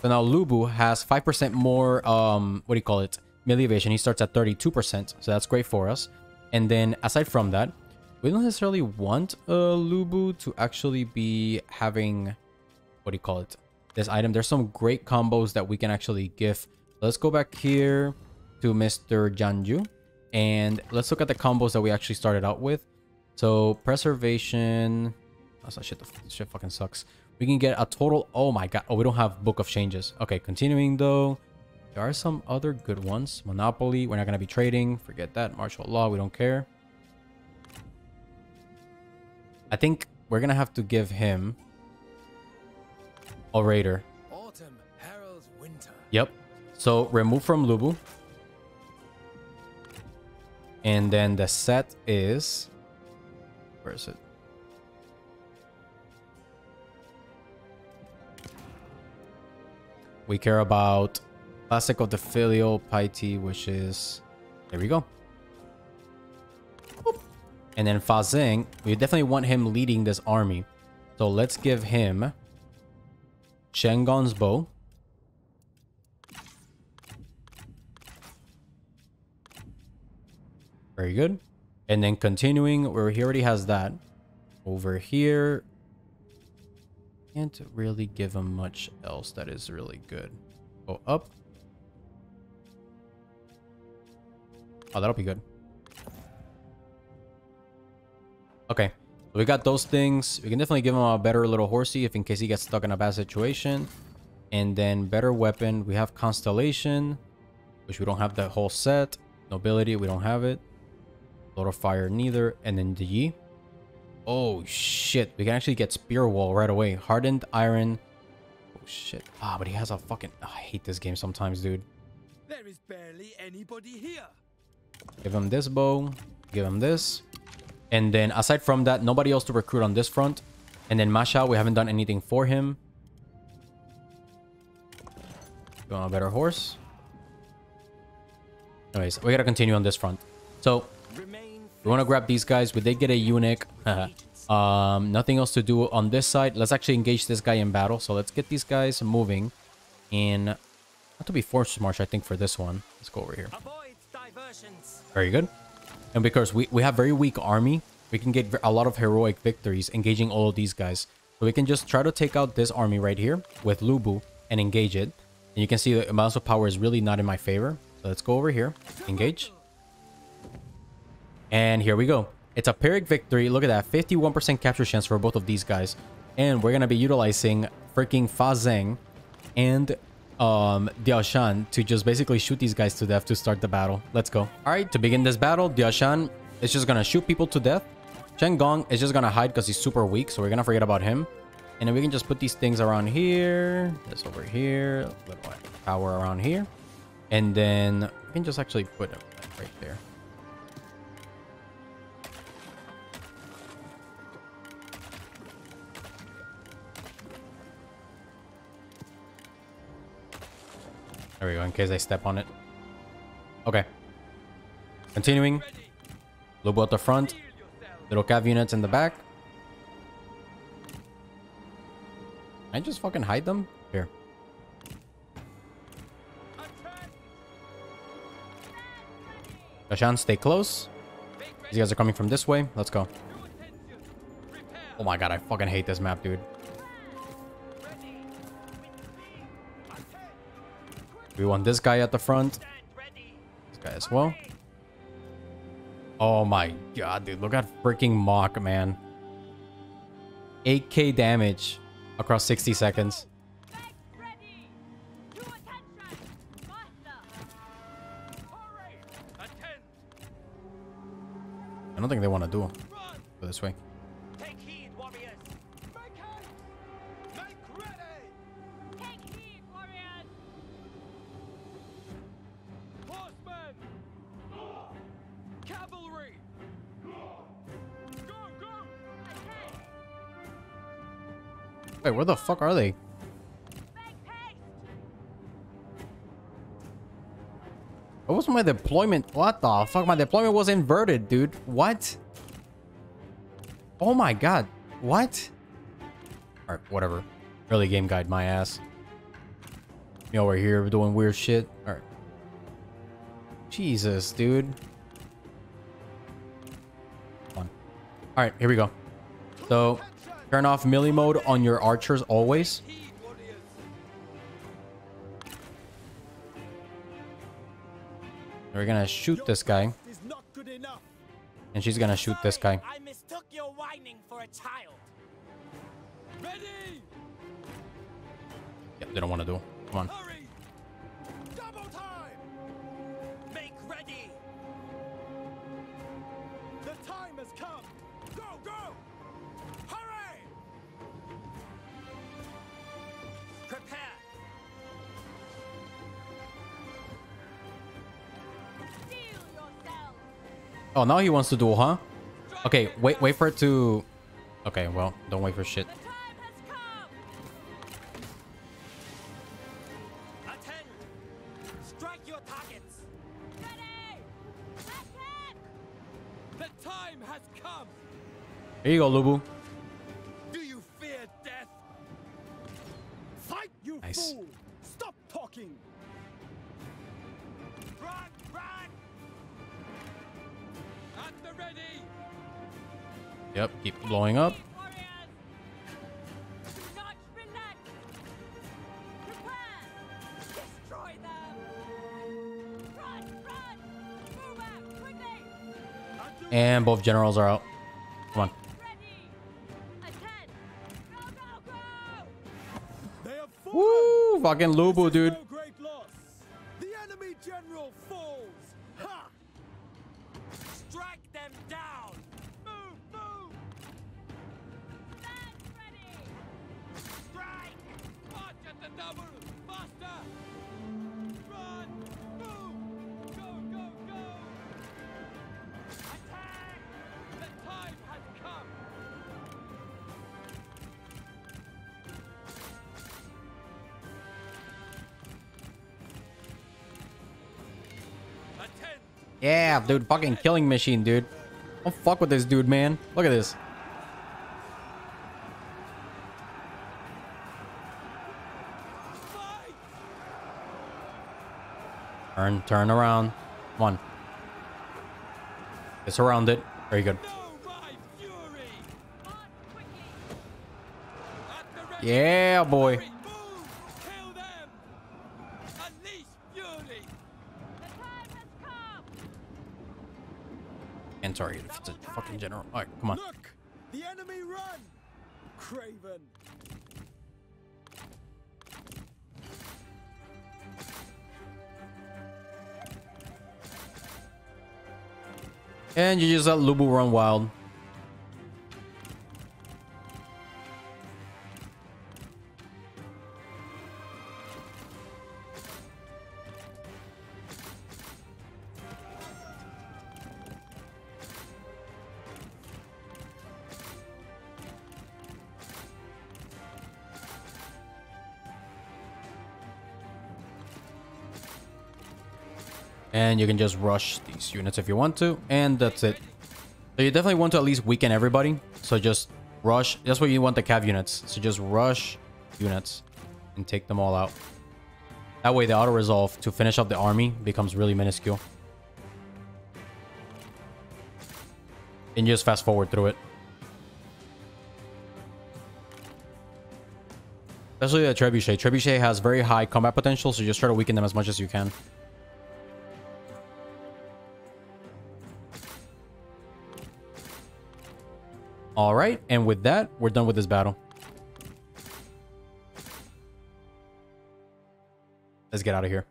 So now Lu Bu has 5% more, um, what do you call it? Melee evasion. He starts at 32%, so that's great for us. And then aside from that, we don't necessarily want a Lu Bu to actually be having, what do you call it? This item. There's some great combos that we can actually give. Let's go back here to Mr. Janju. And let's look at the combos that we actually started out with. So preservation. Oh, That's not shit. The shit fucking sucks. We can get a total. Oh my god. Oh, we don't have book of changes. Okay, continuing though. There are some other good ones. Monopoly. We're not gonna be trading. Forget that. Martial law. We don't care. I think we're gonna have to give him a raider. Autumn heralds winter. Yep. So remove from Lu Bu. And then the set is where is it? We care about Classic of the Filial Piety, which is there we go. And then Fa Zheng, we definitely want him leading this army. So let's give him Chen Gong's bow. Very good. And then continuing where he already has that. Over here. Can't really give him much else that is really good. Go up. Oh, that'll be good. Okay. So we got those things. We can definitely give him a better little horsey if in case he gets stuck in a bad situation. And then better weapon. We have Constellation, which we don't have that whole set. Nobility, we don't have it. Lord of Fire, neither. And then the Yi. Oh, shit. We can actually get Spear Wall right away. Hardened Iron. Oh, shit. Ah, but he has a fucking... Oh, I hate this game sometimes, dude. There is barely anybody here. Give him this bow. Give him this. And then aside from that, nobody else to recruit on this front. And then Masha, we haven't done anything for him. You want a better horse? Anyways, we gotta continue on this front. So, we want to grab these guys. We did get a eunuch. (laughs) um, nothing else to do on this side. Let's actually engage this guy in battle. So let's get these guys moving. In not to be force march, I think for this one. Let's go over here. Very good. And because we, we have very weak army, we can get a lot of heroic victories engaging all of these guys. So we can just try to take out this army right here with Lu Bu and engage it. And you can see the amount of power is really not in my favor. So let's go over here. Engage. And here we go. It's a Pyrrhic victory. Look at that. 51% capture chance for both of these guys. And we're going to be utilizing freaking Fa Zheng and um, Diaochan to just basically shoot these guys to death to start the battle. Let's go. All right, to begin this battle, Diaochan is just going to shoot people to death. Chen Gong is just going to hide because he's super weak, so we're going to forget about him. And then we can just put these things around here. This over here. A little power around here. And then we can just actually put it right there. There we go, in case I step on it. Okay. Continuing. Lobo at the front. Little cav units in the back. Can I just fucking hide them? Here. Dashan, stay close. These guys are coming from this way. Let's go. Oh my god, I fucking hate this map, dude. We want this guy at the front. This guy as well. Oh my god, dude. Look at freaking Mock, man. 8k damage across 60 seconds. I don't think they want to do it this way. Where the fuck are they? What was my deployment? What the fuck? My deployment was inverted, dude. What? Oh my god. What? Alright, whatever. Early game guide, my ass. Me over here doing weird shit. Alright. Jesus, dude. Come on. Alright, here we go. So, turn off melee mode on your archers always. We're gonna shoot this guy, Is not good enough. and she's gonna shoot this guy. I mistook your whining for a child. Ready! Yep, they don't want to do. it. Come on. Hurry! Double time! Make ready! The time has come! Oh, now he wants to duel, huh? Okay, wait, wait for it to... Okay, well, don't wait for shit. Here you go, Lu Bu. 12 generals are out. Come on. Woo! Fucking Lu Bu, dude. Yeah, dude. Fucking killing machine, dude. Don't fuck with this dude, man. Look at this. Turn, turn around. Come on. It's around it. Very good. Yeah, my fury. March quickly! At the ready. Yeah, boy. Move! Kill them! Unleash fury! The time has come! And sorry, if it's a fucking general. Alright, come on. Look! The enemy run! Craven! And you just let Lu Bu run wild. You can just rush these units if you want to. And that's it. So you definitely want to at least weaken everybody. So just rush. That's what you want the cav units. So just rush units and take them all out. That way the auto resolve to finish up the army becomes really minuscule. And you just fast forward through it. Especially the trebuchet. Trebuchet has very high combat potential, so just try to weaken them as much as you can. All right, and with that, we're done with this battle. Let's get out of here.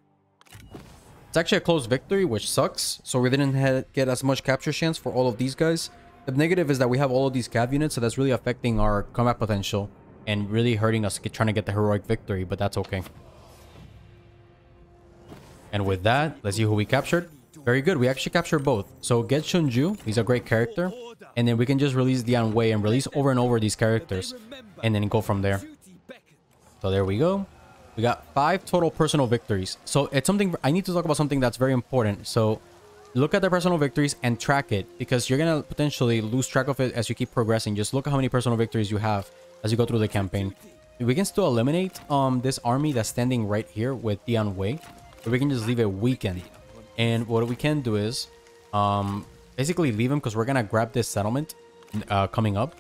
It's actually a close victory, which sucks. So we didn't get as much capture chance for all of these guys. The negative is that we have all of these cav units, so that's really affecting our combat potential and really hurting us trying to get the heroic victory, but that's okay. And with that, let's see who we captured. Very good. We actually capture both. So get Shunju. He's a great character. And then we can just release Dian Wei and release over and over these characters. And then go from there. So there we go. We got five total personal victories. So it's something I need to talk about something that's very important. So look at the personal victories and track it because you're gonna potentially lose track of it as you keep progressing. Just look at how many personal victories you have as you go through the campaign. We can still eliminate um this army that's standing right here with Dian Wei, we can just leave it weakened. And what we can do is um basically leave him because we're gonna grab this settlement uh, coming up.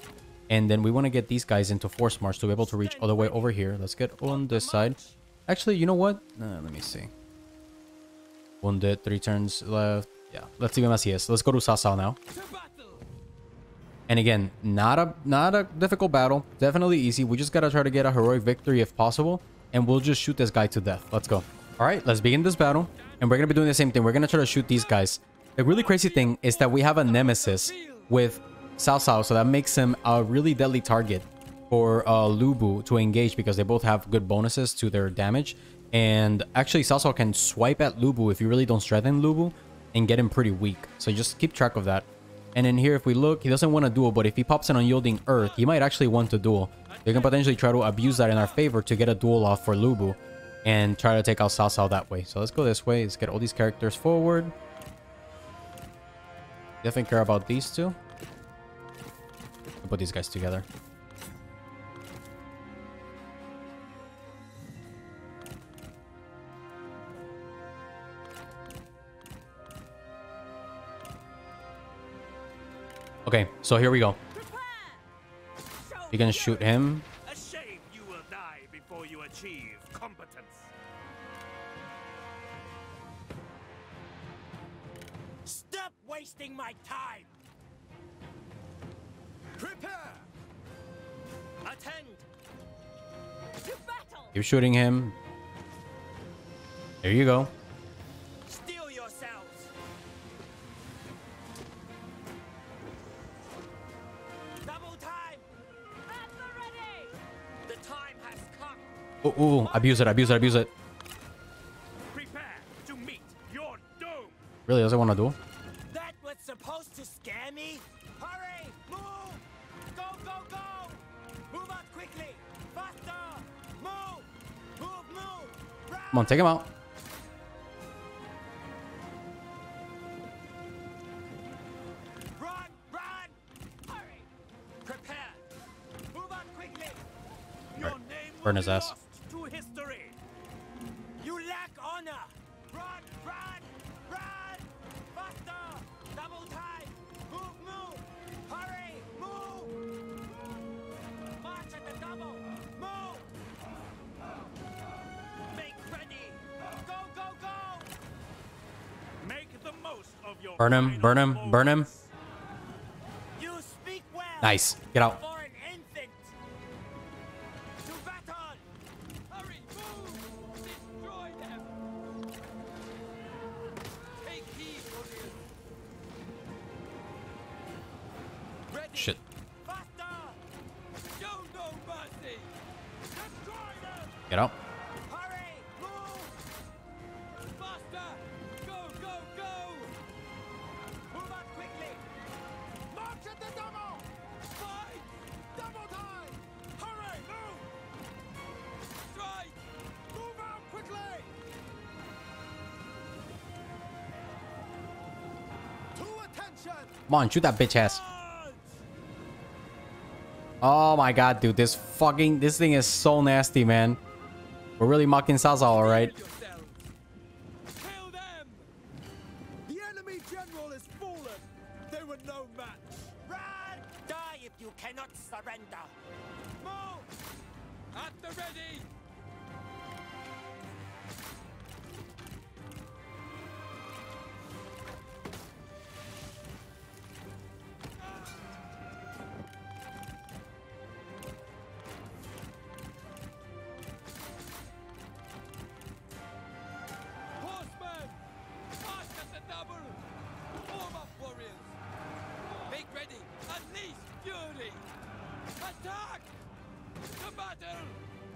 And then we want to get these guys into force march to be able to reach all the way over here. Let's get on this side. Actually you know what? Uh, let me see. Wounded three turns left. Yeah let's leave him as he is. Let's go to Cao Cao now. And again not a not a difficult battle. Definitely easy. We just gotta try to get a heroic victory if possible. And we'll just shoot this guy to death. Let's go. All right let's begin this battle and we're gonna be doing the same thing. We're gonna try to shoot these guys. The really crazy thing is that we have a nemesis with Cao Cao so that makes him a really deadly target for uh, Lu Bu to engage because they both have good bonuses to their damage. And actually Cao Cao can swipe at Lu Bu if you really don't strengthen Lu Bu and get him pretty weak. So just keep track of that. And in here, if we look, he doesn't want to duel, but if he pops an unyielding Earth, he might actually want to duel. We can potentially try to abuse that in our favor to get a duel off for Lu Bu and try to take out Cao Cao that way. So let's go this way. Let's get all these characters forward. Definitely care about these two. We'll put these guys together. Okay, so here we go. You can shoot him. Wasting my time. Prepare. Attend. to battle! Keep shooting him. There you go. Steel yourselves. Double time. At the ready! The time has come. Ooh, ooh, abuse it, abuse it, abuse it. Prepare to meet your. Really doesn't want to duel? That was supposed to scare me? Hurry! Move! Go, go, go! Move out quickly! Faster! Move! Move, move! Run! Come on, take him out. Run! Run! Hurry! Prepare! Move out quickly! Your name burn his ass. Burn him, burn him, burn him. Nice. Get out. For an infant. Come on, shoot that bitch ass. Oh my god, dude. This fucking... This thing is so nasty, man. We're really mocking Cao Cao, alright?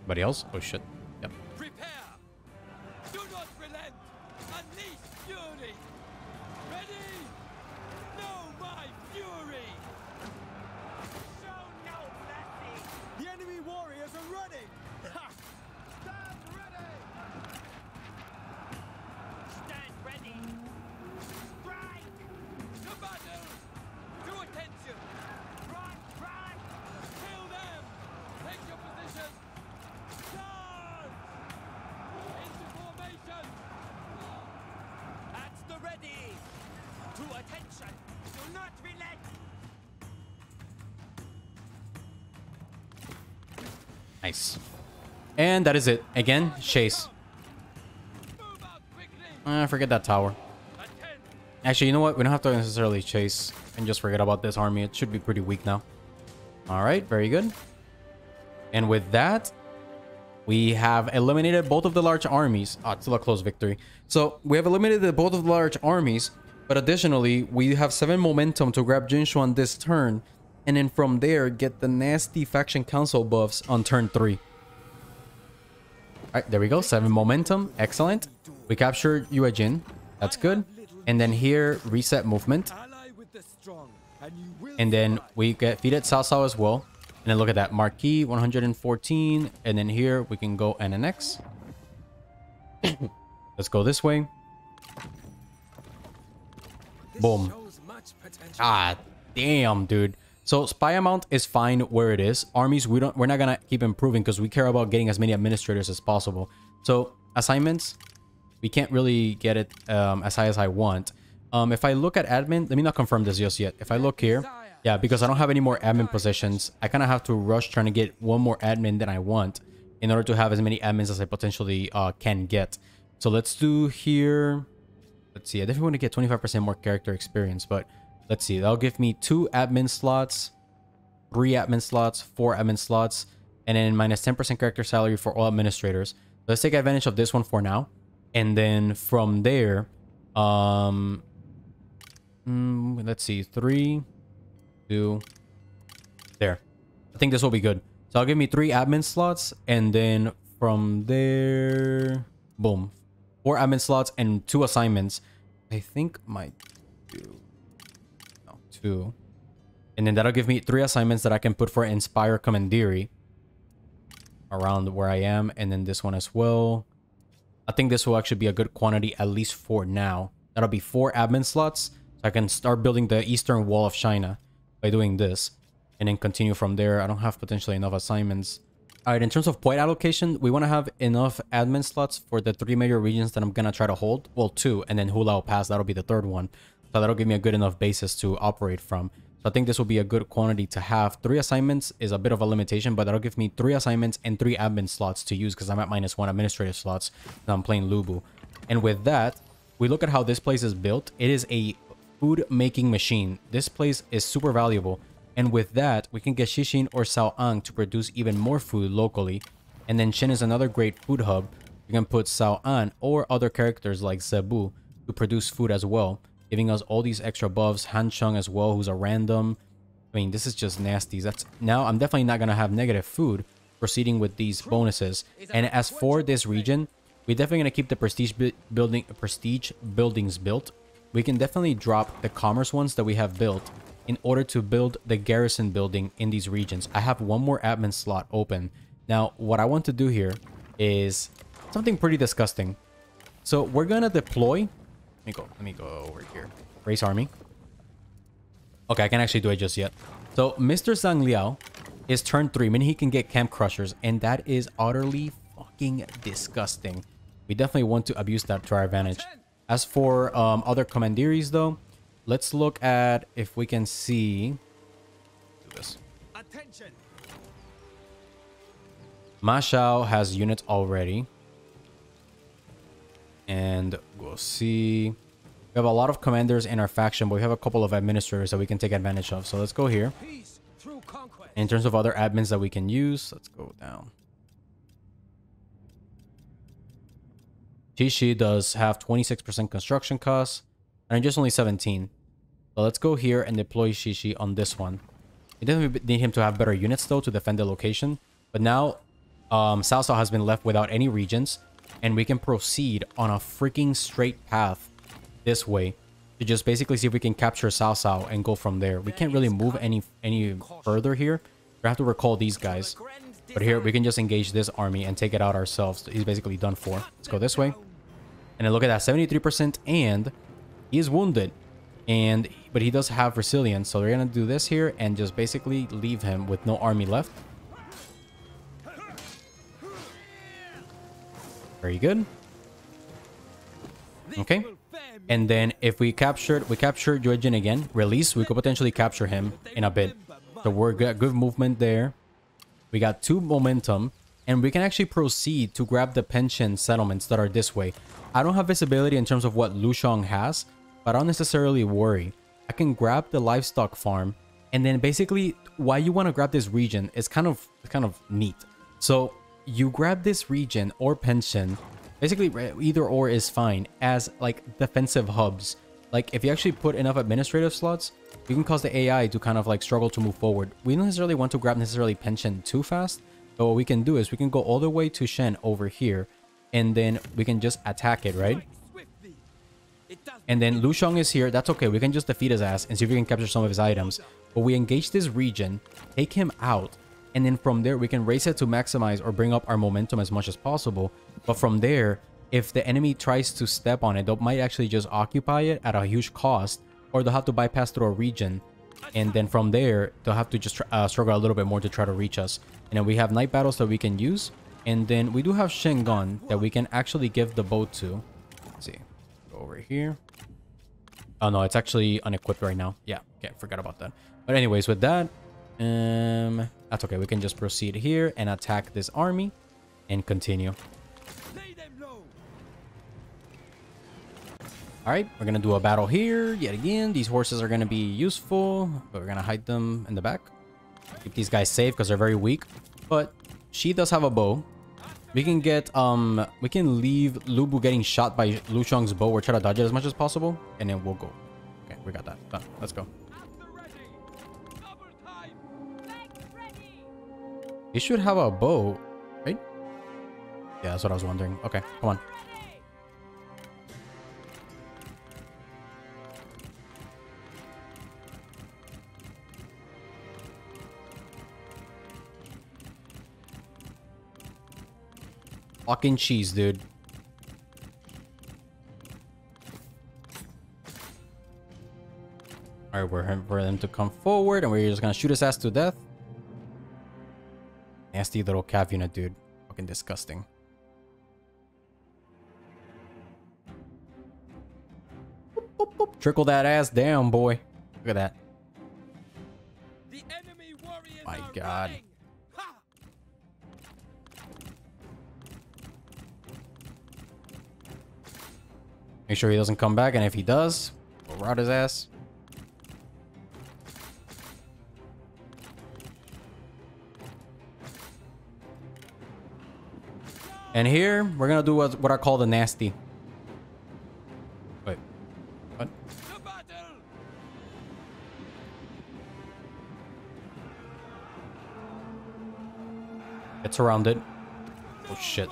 Anybody else? Oh shit. And that is it. Again, chase. Uh, forget that tower. Actually, you know what? We don't have to necessarily chase and just forget about this army. It should be pretty weak now. All right, very good. And with that, we have eliminated both of the large armies. Ah, oh, still a close victory. So we have eliminated the, both of the large armies, but additionally, we have 7 momentum to grab Jinshuan this turn, and then from there, get the nasty faction council buffs on turn 3 right, there we go. Seven momentum. Excellent. We captured Yue Jin. That's good. And then here, reset movement. And then we get feed at Cao Cao as well. And then look at that. Marquee 114. And then here we can go NNX. (coughs) Let's go this way. Boom. Ah, damn, dude. So spy amount is fine where it is. Armies, we don't we're not gonna keep improving because we care about getting as many administrators as possible. So assignments, we can't really get it um, as high as I want. Um, if I look at admin, let me not confirm this just yet. If I look here, yeah, because I don't have any more admin positions, I kind of have to rush trying to get one more admin than I want in order to have as many admins as I potentially uh, can get. So let's do here. Let's see. I definitely want to get 25% more character experience, but let's see. That'll give me two admin slots, three admin slots, four admin slots, and then minus 10% character salary for all administrators. Let's take advantage of this one for now. And then from there, um, mm, let's see. Three, two, there. I think this will be good. So I'll give me three admin slots, and then from there, boom, four admin slots and two assignments. I think my no, two, and then that'll give me three assignments that I can put for Inspire Commandery around where I am, and then this one as well. I think this will actually be a good quantity, at least for now. That'll be four admin slots, so I can start building the Eastern Wall of China by doing this, and then continue from there. I don't have potentially enough assignments. All right, in terms of point allocation, we want to have enough admin slots for the three major regions that I'm going to try to hold. Well, two, and then Hulao Pass, that'll be the third one. So that'll give me a good enough basis to operate from. So I think this will be a good quantity to have. Three assignments is a bit of a limitation, but that'll give me three assignments and three admin slots to use because I'm at minus one administrative slots. Now I'm playing Lu Bu. And with that, we look at how this place is built. It is a food making machine. This place is super valuable. And with that, we can get Shishin or Sao Saoang to produce even more food locally. And then Shin is another great food hub. You can put Saoan or other characters like Zebu to produce food as well, giving us all these extra buffs. Han Chung as well, who's a random. I mean, this is just nasty. That's now I'm definitely not gonna have negative food proceeding with these bonuses. And as for this region, we're definitely gonna keep the prestige bu- building prestige buildings built. We can definitely drop the commerce ones that we have built in order to build the garrison building in these regions. I have one more admin slot open. Now, what I want to do here is something pretty disgusting. So we're gonna deploy. Let me go. Let me go over here. Race army. Okay, I can actually do it just yet. So Mr. Zhang Liao is turn three, meaning he can get camp crushers, and that is utterly fucking disgusting. We definitely want to abuse that to our advantage. As for um, other commanderies, though, let's look at if we can see. Do this. Attention! Ma Shao has units already. And we'll see. We have a lot of commanders in our faction, but we have a couple of administrators that we can take advantage of. So let's go here. Peace through conquest. In terms of other admins that we can use, let's go down. Tishi does have 26% construction costs, and I'm just only 17. So let's go here and deploy Shishi on this one. We definitely need him to have better units though to defend the location. But now, um, Cao has been left without any regions, and we can proceed on a freaking straight path this way to just basically see if we can capture Cao Cao and go from there. We can't really move any any further here. We have to recall these guys. But here, we can just engage this army and take it out ourselves. He's basically done for. Let's go this way. And then look at that, 73%, and he is wounded. And But he does have resilience, so we're going to do this here and just basically leave him with no army left. Very good. Okay. And then if we captured, we captured Yue Jin again, release, we could potentially capture him in a bit. So we're got good movement there. We got two momentum, and we can actually proceed to grab the pension settlements that are this way. I don't have visibility in terms of what Liu Chong has, but I don't necessarily worry. I can grab the livestock farm, and then basically why you want to grab this region is kind of kind of neat. So you grab this region or pension, basically either or is fine as like defensive hubs. Like if you actually put enough administrative slots, you can cause the AI to kind of like struggle to move forward. We don't necessarily want to grab necessarily pension too fast, but what we can do is we can go all the way to Shen over here, and then we can just attack it, right? And then Liu Chong is here. That's okay. We can just defeat his ass and see if we can capture some of his items. But we engage this region, take him out, and then from there we can race it to maximize or bring up our momentum as much as possible. But from there, if the enemy tries to step on it, they might actually just occupy it at a huge cost or they'll have to bypass through a region. And then from there, they'll have to just uh, struggle a little bit more to try to reach us. And then we have night battles that we can use. And then we do have Shengun that we can actually give the bow to. Let's see. Go over here. Oh, no, it's actually unequipped right now. Yeah, okay, forgot about that. But anyways, with that, um, that's okay. We can just proceed here and attack this army and continue. All right, we're going to do a battle here yet again. These horses are going to be useful, but we're going to hide them in the back. Keep these guys safe because they're very weak. But she does have a bow. We can get, um, we can leave Lu Bu getting shot by Liu Chong's bow or try to dodge it as much as possible. And then we'll go. Okay, we got that. Done. Let's go. He should have a bow, right? Yeah, that's what I was wondering. Okay, come on. Fucking cheese, dude. Alright, we're for them to come forward and we're just gonna shoot his ass to death. Nasty little cav unit, dude. Fucking disgusting. Boop, boop, boop. Trickle that ass down, boy. Look at that. My god. Running. Make sure he doesn't come back, and if he does, we'll rot his ass. And here, we're gonna do what, what I call the nasty. Wait. What? It's surrounded. Oh shit.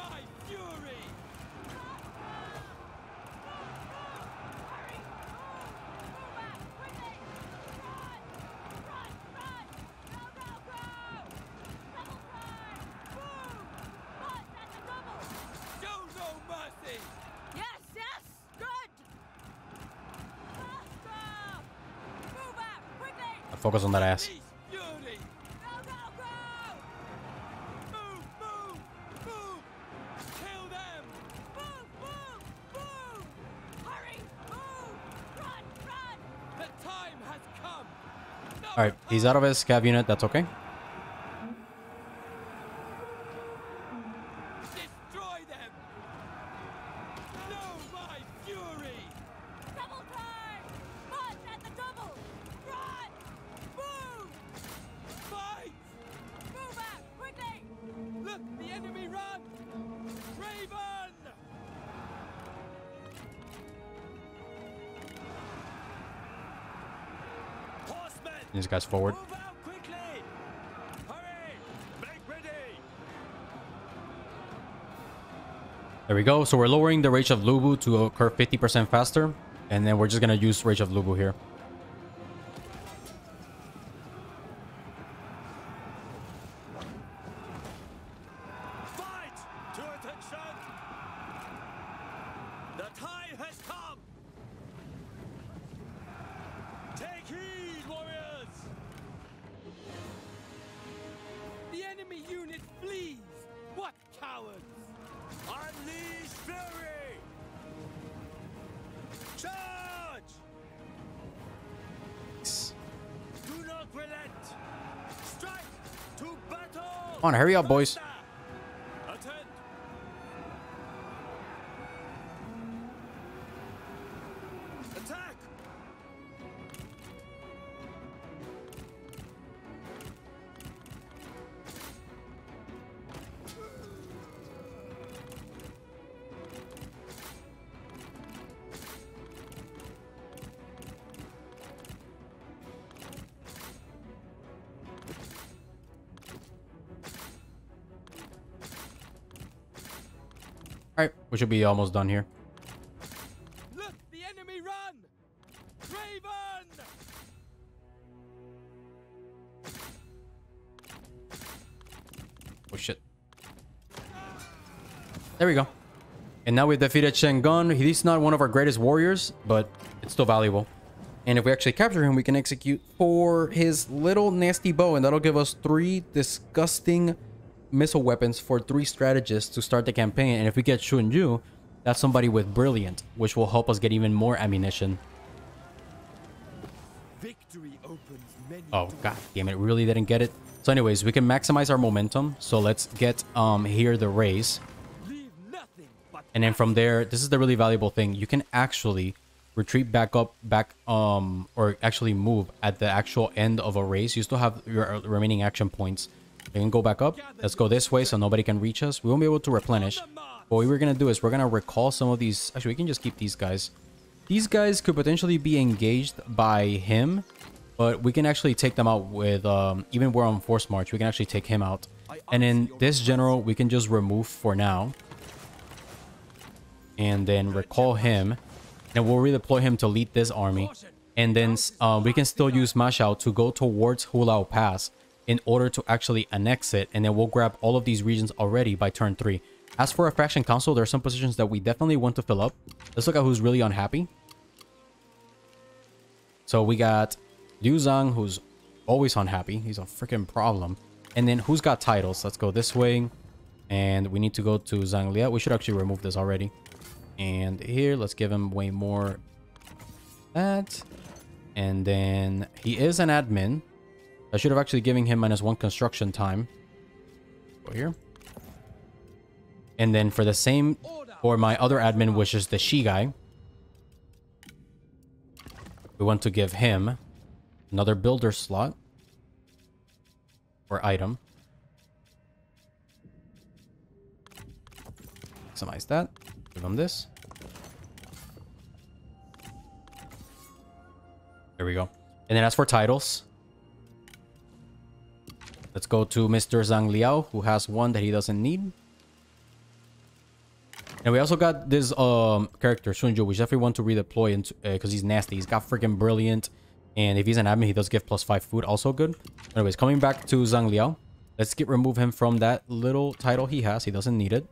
On that ass. Alright, he's out of his scav unit, that's okay. guys forward. There we go. So we're lowering the Rage of Lu Bu to occur 50% faster. And then we're just going to use Rage of Lu Bu here. Come on, hurry up, boys. Should be almost done here. Look, the enemy run! Raven! Oh shit. There we go. And now we've defeated Shengun. He's not one of our greatest warriors, but it's still valuable. And if we actually capture him, we can execute for his little nasty bow, and that'll give us three disgusting missile weapons for three strategists to start the campaign. And if we get Shunju, that's somebody with Brilliant, which will help us get even more ammunition. Victory opens many Oh, god damn it. Really didn't get it. So anyways, we can maximize our momentum. So let's get um here the raise. Leave nothing but And then from there, this is the really valuable thing. You can actually retreat back up, back, um, or actually move at the actual end of a race. You still have your remaining action points. You can go back up. Let's go this way so nobody can reach us. We won't be able to replenish. But what we're going to do is we're going to recall some of these. Actually, we can just keep these guys. These guys could potentially be engaged by him. But we can actually take them out with, um, even we're on force march, we can actually take him out. And then this general, we can just remove for now and then recall him and we'll redeploy him to lead this army and then uh, we can still use Mashao to go towards Hulao Pass in order to actually annex it and then we'll grab all of these regions already by turn 3 as for a faction council there are some positions that we definitely want to fill up. Let's look at who's really unhappy. So we got Liu Zhang who's always unhappy. He's a freaking problem. And then who's got titles? Let's go this way. And we need to go to Zhang Liao we should actually remove this already. And here let's give him way more that. And then he is an admin i should have actually given him minus one construction time go here and then for the same for my other admin which is the she guy we want to give him another builder slot or item maximize that Give him this. There we go. And then as for titles, let's go to Mr. Zhang Liao, who has one that he doesn't need. And we also got this um character, Shunju, which definitely want to redeploy into because he's nasty. He's got freaking brilliant. And if he's an admin, he does give plus five food, also good. Anyways, coming back to Zhang Liao. Let's get remove him from that little title he has. He doesn't need it.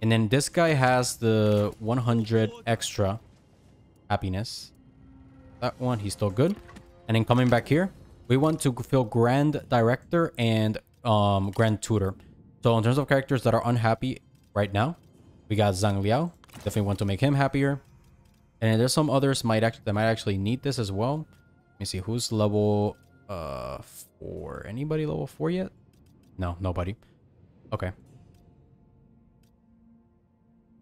And then this guy has the 100 extra happiness. That one, he's still good. And then coming back here, we want to fill Grand Director and um, Grand Tutor. So in terms of characters that are unhappy right now, we got Zhang Liao. Definitely want to make him happier. And there's some others might actually that might actually need this as well. Let me see who's level uh four. Anybody level four yet? No, nobody. Okay.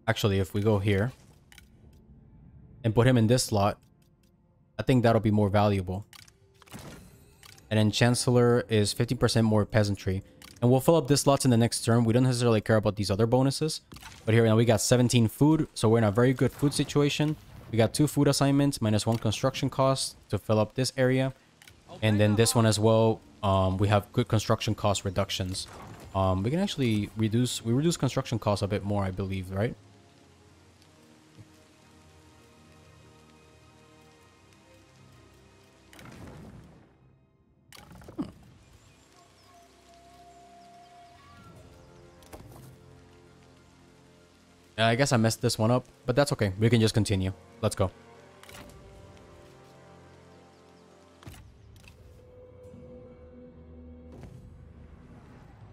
Actually, if we go here and put him in this slot, I think that'll be more valuable. And then Chancellor is 50% more peasantry. And we'll fill up this slots in the next turn. We don't necessarily care about these other bonuses. But here now we got 17 food. So we're in a very good food situation. We got two food assignments, minus one construction cost to fill up this area. And then this one as well, um, we have good construction cost reductions Um, we can actually reduce we reduce construction costs a bit more, I believe, right? Uh, I guess I messed this one up, but that's okay. We can just continue. Let's go.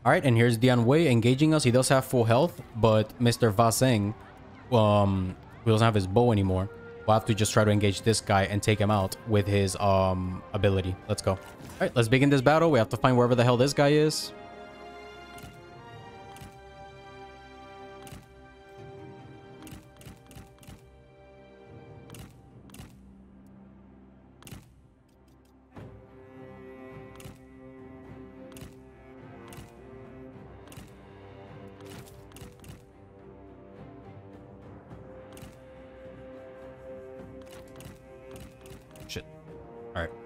Alright, and here's Dian Wei engaging us. He does have full health, but Mr. Vaseng, um, he doesn't have his bow anymore. We'll have to just try to engage this guy and take him out with his um ability. Let's go. Alright, let's begin this battle. We have to find wherever the hell this guy is.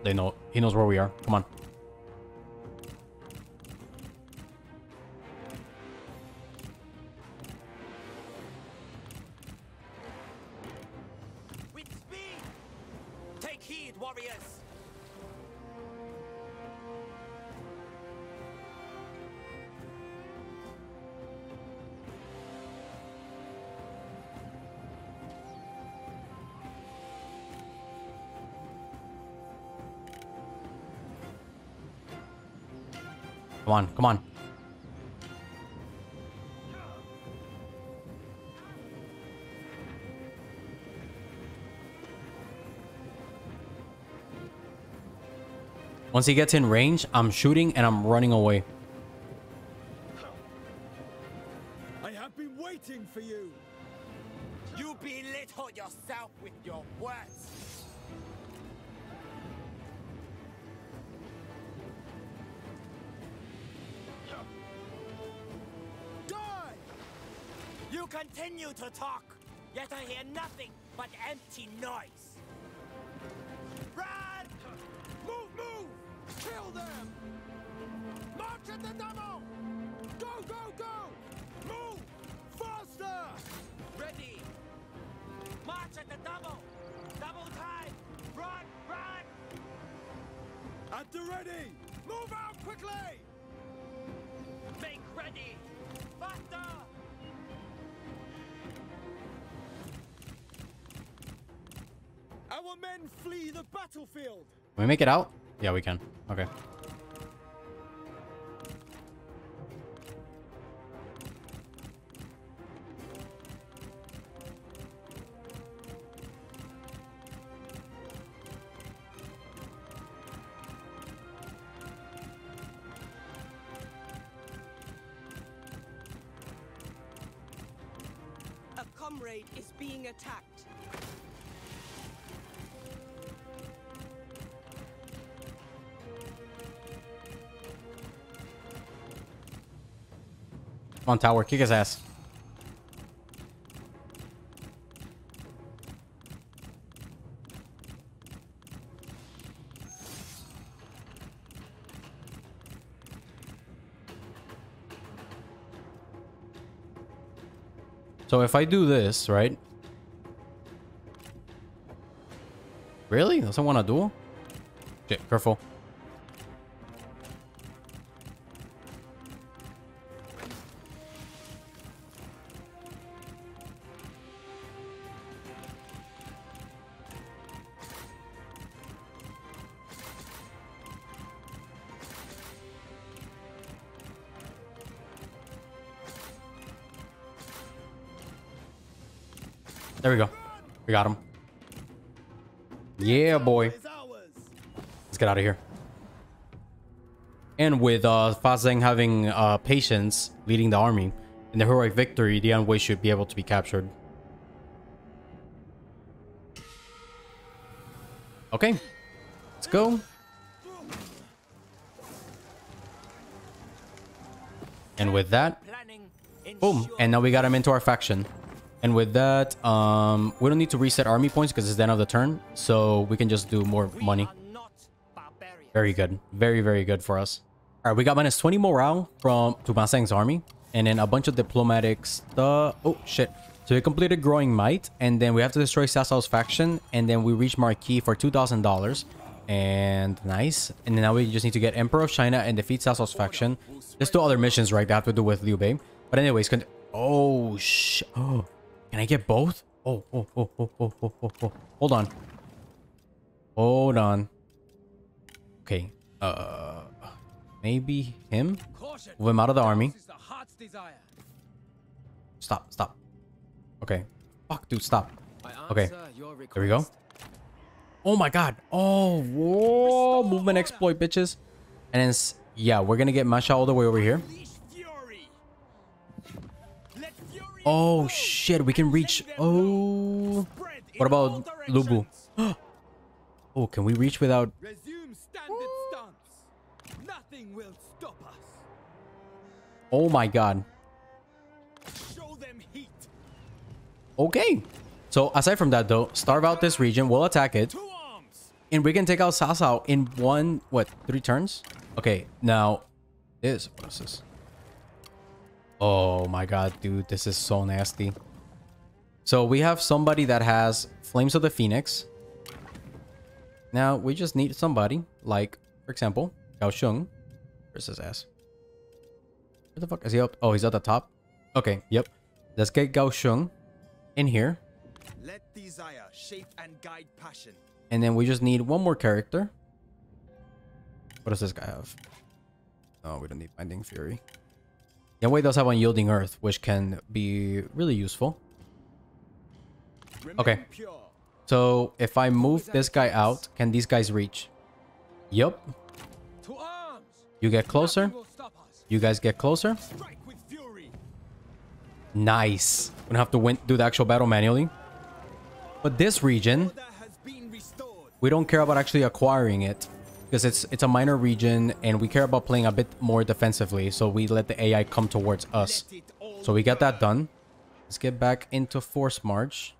They know he knows where we are. Come on. Come on, come on. Once he gets in range, I'm shooting and I'm running away. Make it out? Yeah, we can. Okay. Come on, tower. Kick his ass. So if I do this, right? Really? Doesn't want to duel? Shit, careful. We got him. Yeah, boy. Let's get out of here. And with uh, Fa Zheng having uh, patience leading the army in the heroic victory, the Wei should be able to be captured. Okay, let's go. And with that, boom, and now we got him into our faction. And with that, um, we don't need to reset army points because it's the end of the turn, so we can just do more money. Very good. Very, very good for us. All right, we got minus 20 morale from Tumasang's army, and then a bunch of diplomatic stuff. Oh, shit. So we completed Growing Might, and then we have to destroy Cao Cao's faction, and then we reach Marquis for $2,000. And nice. And then now we just need to get Emperor of China and defeat Cao Cao's faction. There's two other missions, right, that have to do with Liu Bei. But anyways, oh, sh- Oh, can I get both? Oh, oh, oh, oh, oh, oh, oh, oh. Hold on. Hold on. Okay. Uh, maybe him? Move him out of the army. Stop, stop. Okay. Fuck, dude, stop. Okay. There we go. Oh my god. Oh, whoa. Movement exploit, bitches. And then, yeah, we're gonna get Masha all the way over here. Oh, shit. We can reach. Oh. What about Lu Bu? (gasps) Oh, can we reach without. Resume standard stance. Nothing will stop us. Oh my god. Show them heat. Okay. So, aside from that, though, starve out this region. We'll attack it. And we can take out Cao Cao in one, what, three turns? Okay, now, this, what is this? Oh my god, dude, this is so nasty. So we have somebody that has Flames of the Phoenix. Now, we just need somebody, like, for example, Gao Shun. Where's his ass? Where the fuck is he up? Oh, he's at the top. Okay, yep. Let's get Gao Shun in here. Let desire shape and guide passion. And then we just need one more character. What does this guy have? Oh, we don't need Binding Fury. Yawei does have Unyielding Earth, which can be really useful. Okay. So if I move this guy out, can these guys reach? Yup. You get closer. Nothing will stop us. You guys get closer. Strike with fury. Nice. We don't have to win, do the actual battle manually. But this region, Order has been restored. we don't care about actually acquiring it because it's it's a minor region and we care about playing a bit more defensively so we let the ai come towards us. So we got that done. Let's get back into force march.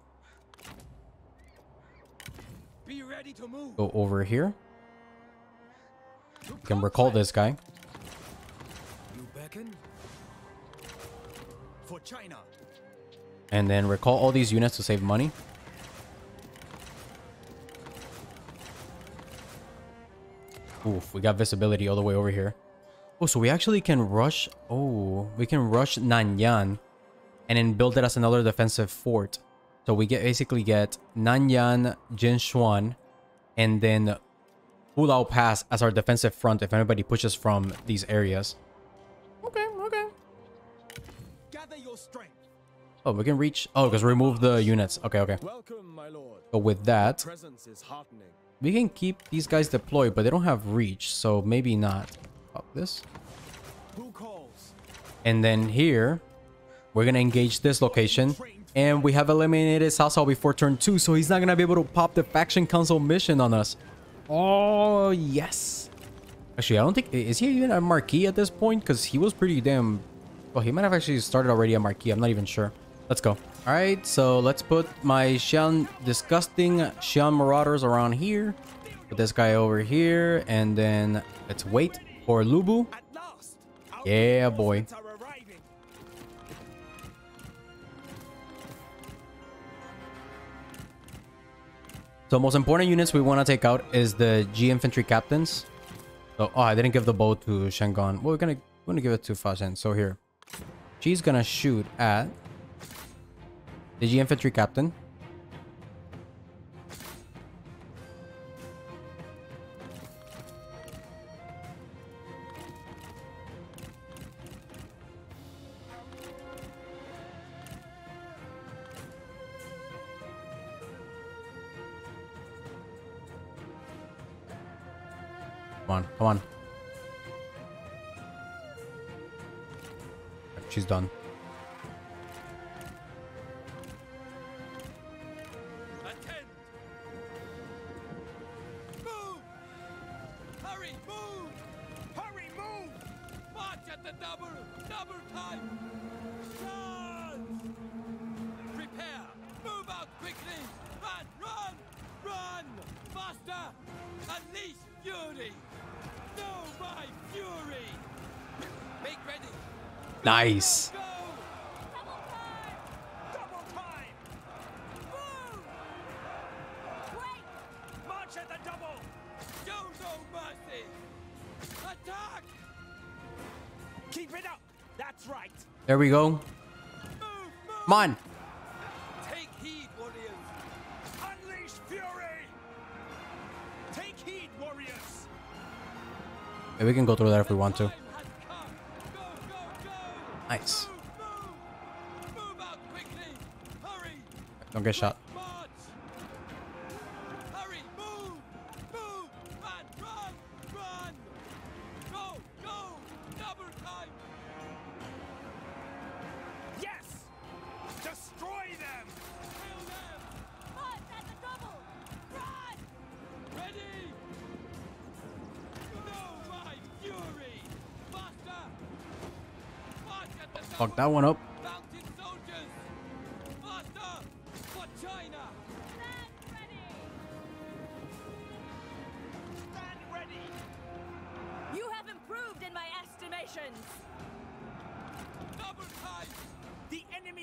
Go over here. To can recall this guy. You and then recall all these units to save money Oof, we got visibility all the way over here. Oh, so we actually can rush. Oh, we can rush Nanyang and then build it as another defensive fort. So we get basically get Nanyang, Jinshuan, and then Hulao Pass as our defensive front if anybody pushes from these areas. Okay, okay. Gather your strength. Oh, we can reach. Oh, because remove the units. Okay, okay. Welcome, my lord. So with that, Presence is heartening. We can keep these guys deployed, but they don't have reach, so maybe not. This. And then here, we're gonna engage this location. And we have eliminated Sao before turn 2, so he's not gonna be able to pop the Faction Council mission on us. Oh, yes. Actually, I don't think... Is he even a Marquis at this point? Because he was pretty damn... Well, he might have actually started already a Marquis. I'm not even sure. Let's go. Alright, so let's put my Xian... Disgusting Xian Marauders around here. Put this guy over here. And then let's wait for Lu Bu. Yeah, boy. So most important units we want to take out is the G infantry captains. So oh, I didn't give the bow to Shengon. Well, we're gonna gonna give it to Fashen. So here, she's gonna shoot at the G infantry captain. Come on, come on. She's done. Faster. Unleash fury. Know my fury! Make ready! Nice. Go! Double time! Move! Wait! March at the double! Show no mercy! Attack! Keep it up! That's right! There we go. Move! Move! Come on. Yeah, we can go through that if we want to. Nice. Don't get shot.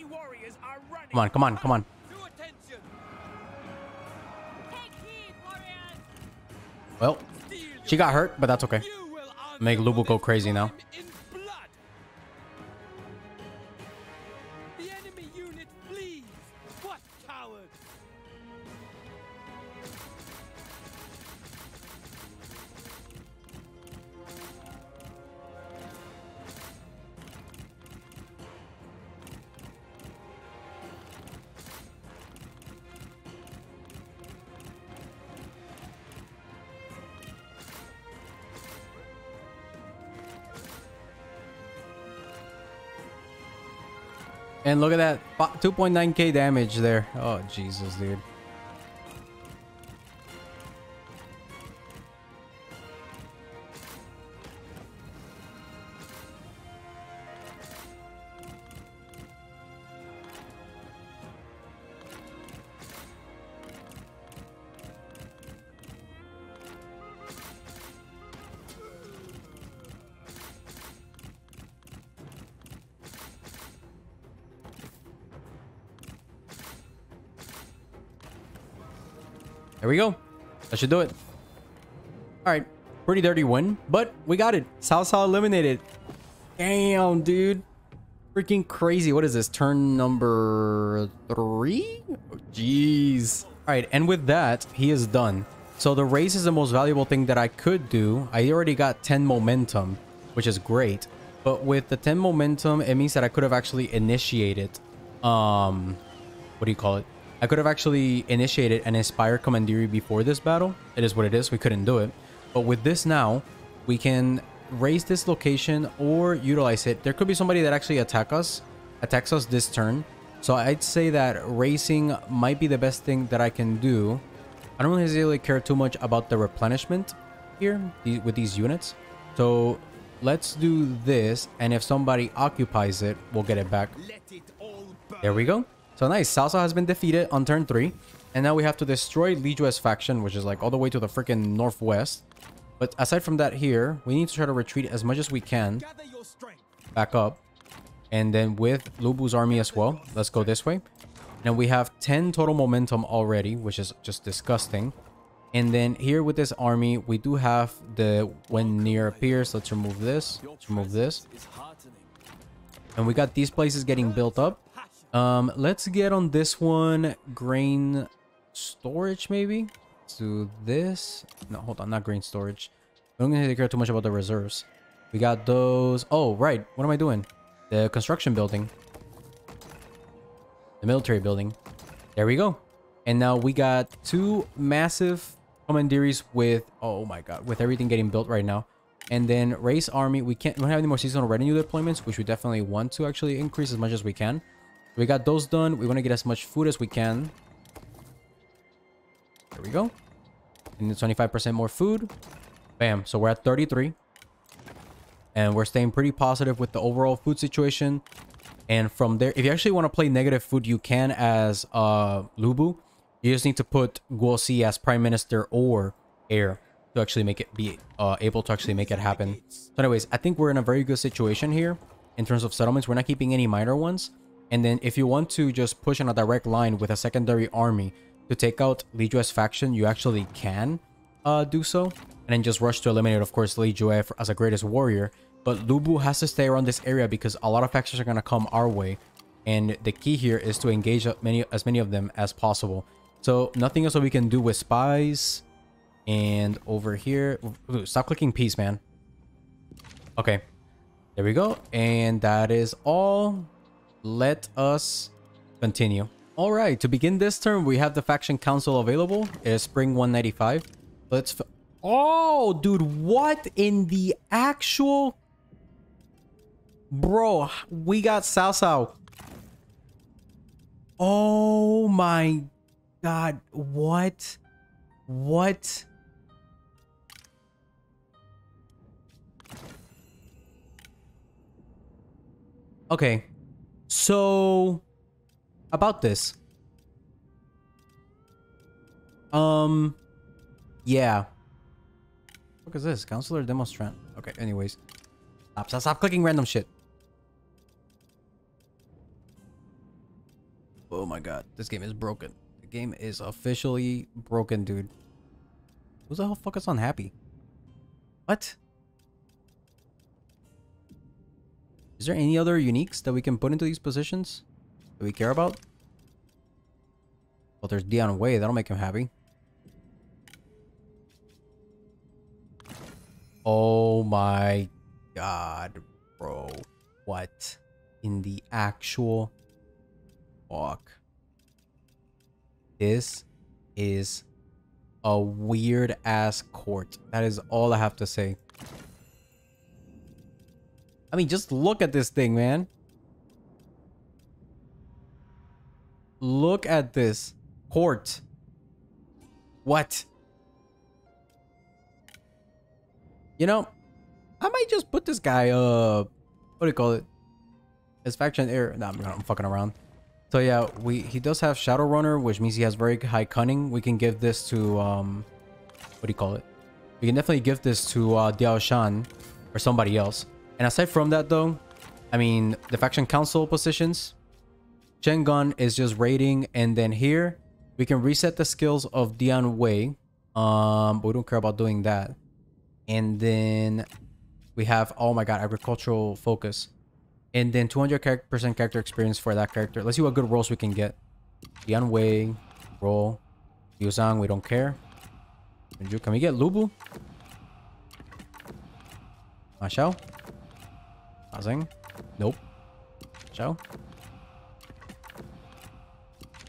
Warriors are running! Come on, come on, come on. To attention! Take heed, warriors! Well, she got hurt, but that's okay. You will answer Make for Lu Bu go crazy now. Look at that. 2.9k damage there. Oh, Jesus, dude. That should do it. All right. Pretty dirty win, but we got it. Cao eliminated. Damn, dude. Freaking crazy. What is this? Turn number three? Oh, Jeez. All right. And with that, he is done. So the race is the most valuable thing that I could do. I already got 10 momentum, which is great. But with the 10 momentum, it means that I could have actually initiated um what do you call it? I could have actually initiated an Inspire Commandery before this battle. It is what it is. We couldn't do it. But with this now, we can raise this location or utilize it. There could be somebody that actually attack us, attacks us this turn. So I'd say that racing might be the best thing that I can do. I don't really care too much about the replenishment here with these units. So let's do this. And if somebody occupies it, we'll get it back. It! There we go. So nice. Cao Cao has been defeated on turn three. And now we have to destroy Li Jue's faction, which is like all the way to the freaking northwest. But aside from that here, we need to try to retreat as much as we can back up. And then with Lu Bu's army as well. Let's go this way. Now we have 10 total momentum already, which is just disgusting. And then here with this army, we do have the when near appears. Let's remove this. Let's remove this. And we got these places getting built up. Um, let's get on this one. Grain storage, maybe. Let's do this. No, hold on, not grain storage. I don't really care too much about the reserves. We got those. Oh, right. What am I doing? The construction building. The military building. There we go. And now we got two massive commanderies with, oh my god, with everything getting built right now. And then race army, we can't we don't have any more seasonal retinue deployments, which we definitely want to actually increase as much as we can. We got those done. We want to get as much food as we can. There we go. And 25% more food. Bam. So we're at 33. And we're staying pretty positive with the overall food situation. And from there, if you actually want to play negative food, you can as uh, Lu Bu. You just need to put Guo Si as prime minister or heir. to actually make it be uh, able to actually make it happen. So anyways, I think we're in a very good situation here in terms of settlements. We're not keeping any minor ones. And then if you want to just push on a direct line with a secondary army to take out Li Jue's faction, you actually can uh, do so. And then just rush to eliminate, of course, Li Jue as a greatest warrior. But Lu Bu has to stay around this area because a lot of factions are going to come our way. And the key here is to engage many as many of them as possible. So nothing else that we can do with spies. And over here... Stop clicking peace, man. Okay. There we go. And that is all. Let us continue. All right. To begin this turn, we have the faction council available. It is spring 195. Let's... Oh, dude. What in the actual... Bro, we got Cao Cao. Oh my god. What? What? Okay. So about this. Um yeah. What is this? Counselor demonstrant. Okay, anyways. Stop, stop, stop clicking random shit. Oh my god, this game is broken. The game is officially broken, dude. Who the hell fuck is unhappy? What? Is there any other uniques that we can put into these positions that we care about? Well, there's Dian Wei. That'll make him happy. Oh my god, bro. What in the actual fuck? This is a weird ass court. That is all I have to say. I mean, just look at this thing, man. Look at this court. What? You know, I might just put this guy, uh, what do you call it? His faction heir. No, I'm, I'm fucking around. So yeah, we he does have Shadowrunner, which means he has very high cunning. We can give this to, um, what do you call it? We can definitely give this to uh, Diaochan or somebody else. And aside from that though, I mean, the faction council positions, Chen Gong is just raiding. And then here, we can reset the skills of Dian Wei. Um, but we don't care about doing that. And then we have, oh my god, agricultural focus. And then 200% character experience for that character. Let's see what good rolls we can get. Dian Wei, roll. Liu Zhang, we don't care. Can we get Lu Bu? Ma Nope. Xiao?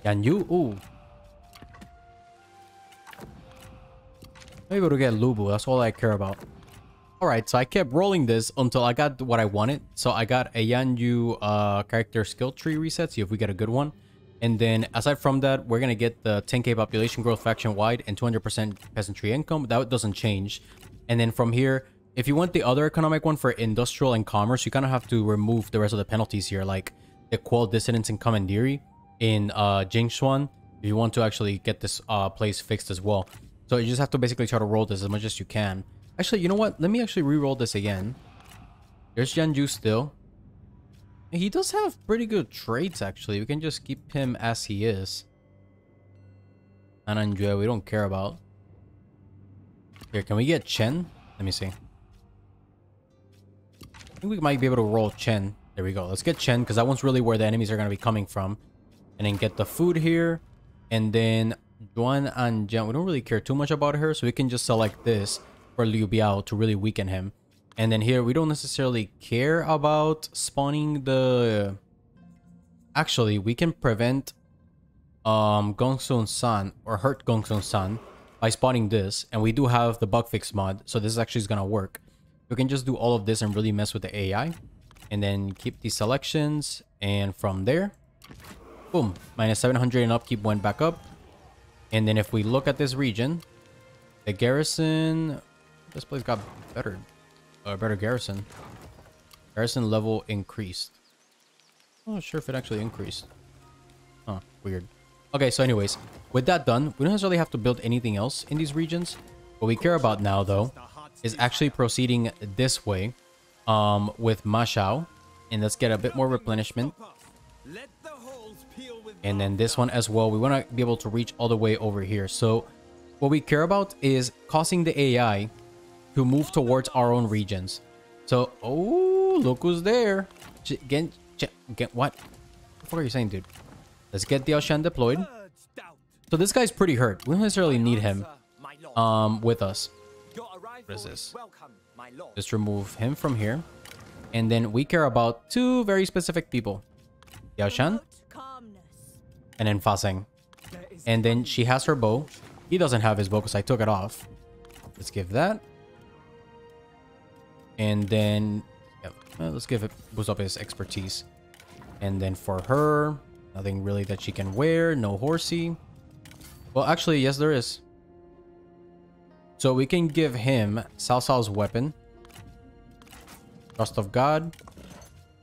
Yan Yu? Ooh. Maybe we'll get Lu Bu. That's all I care about. Alright, so I kept rolling this until I got what I wanted. So I got a Yan Yu uh, character skill tree reset. See if we get a good one. And then aside from that, we're going to get the 10k population growth faction wide and 200% peasantry income. That doesn't change. And then from here, if you want the other economic one for industrial and commerce, you kind of have to remove the rest of the penalties here, like the quell dissonance and commandery in uh, Jingxuan, if you want to actually get this uh, place fixed as well. So you just have to basically try to roll this as much as you can. Actually, you know what? Let me actually re-roll this again. There's Yanju still. He does have pretty good traits, actually. We can just keep him as he is. Ananjue, we don't care about. Here, can we get Chen? Let me see. Think we might be able to roll Chen. There we go. Let's get Chen because that one's really where the enemies are going to be coming from. And then get the food here. And then Juan and Jian. We don't really care too much about her. So we can just select this for Liu Biao to really weaken him. And then here, we don't necessarily care about spawning the... Actually, we can prevent um, Gongsun Zan or hurt Gongsun Zan by spawning this. And we do have the bug fix mod. So this actually is going to work. We can just do all of this and really mess with the AI. And then keep these selections. And from there, boom, minus 700 and upkeep went back up. And then if we look at this region, the garrison, this place got better, uh, better garrison. Garrison level increased. I'm not sure if it actually increased. Huh, weird. Okay, so anyways, with that done, we don't necessarily have to build anything else in these regions. What we care about now, though, is actually proceeding this way um, with Mashao. And let's get a bit more replenishment. And then this one as well. We want to be able to reach all the way over here. So what we care about is causing the AI to move towards our own regions. So, oh, look who's there. Ch- Get, what? What are you saying, dude? Let's get the Shan deployed. So this guy's pretty hurt. We don't necessarily need him um, with us. Your arrival is this? welcome, my lord. Just remove him from here. And then we care about two very specific people. Diaochan and then Fa Zheng. And then she has her bow. He doesn't have his bow because I took it off. Let's give that. And then yeah, let's give it boost up his expertise. And then for her, nothing really that she can wear. No horsey. Well, actually, yes, there is. So we can give him Cao Cao's weapon. Trust of God.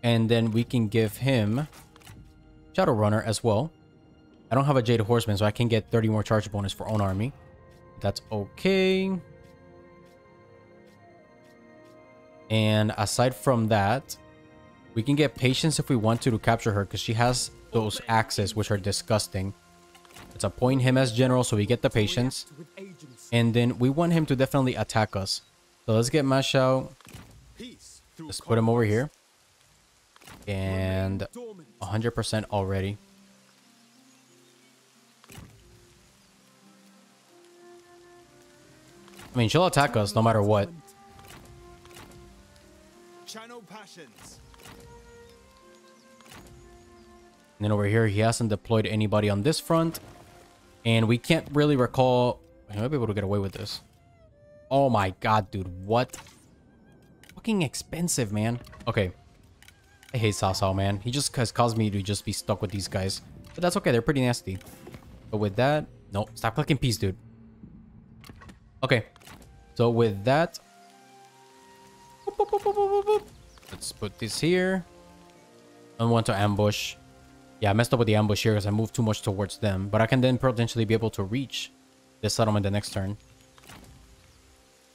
And then we can give him Shadowrunner as well. I don't have a Jade Horseman, so I can get 30 more charge bonus for own army. That's okay. And aside from that, we can get Patience if we want to to capture her because she has those axes which are disgusting. Let's appoint him as general so we get the Patience. And then we want him to definitely attack us. So let's get. Peace Let's put him over here. And 100% already. I mean, she'll attack us no matter what. Channel passions. And then over here, he hasn't deployed anybody on this front. And we can't really recall... I might be able to get away with this. Oh my god, dude. What? Fucking expensive, man. Okay. I hate Cao, man. He just has caused me to just be stuck with these guys. But that's okay. They're pretty nasty. But with that... No, stop clicking peace, dude. Okay. So with that... Let's put this here. I want to ambush. Yeah, I messed up with the ambush here because I moved too much towards them. But I can then potentially be able to reach this settlement the next turn.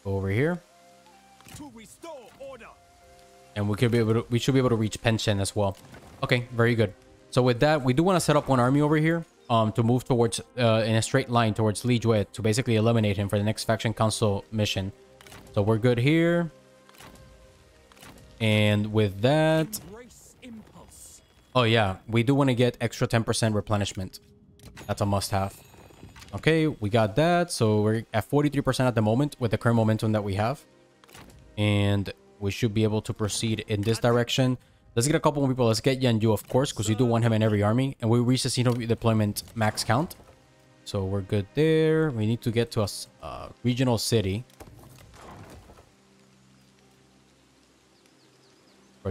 Go over here. To restore order. And we could be able to, we should be able to reach Pension as well. Okay, very good. So with that, we do want to set up one army over here. Um, to move towards uh, in a straight line towards Li Jue to basically eliminate him for the next faction council mission. So we're good here. And with that. Oh yeah, we do want to get extra 10% replenishment. That's a must-have. Okay, we got that. So we're at 43% at the moment with the current momentum that we have. And we should be able to proceed in this direction. Let's get a couple more people. Let's get Yan Yu, of course, because we do want him in every army. And we reach the Sino deployment max count. So we're good there. We need to get to a uh, regional city.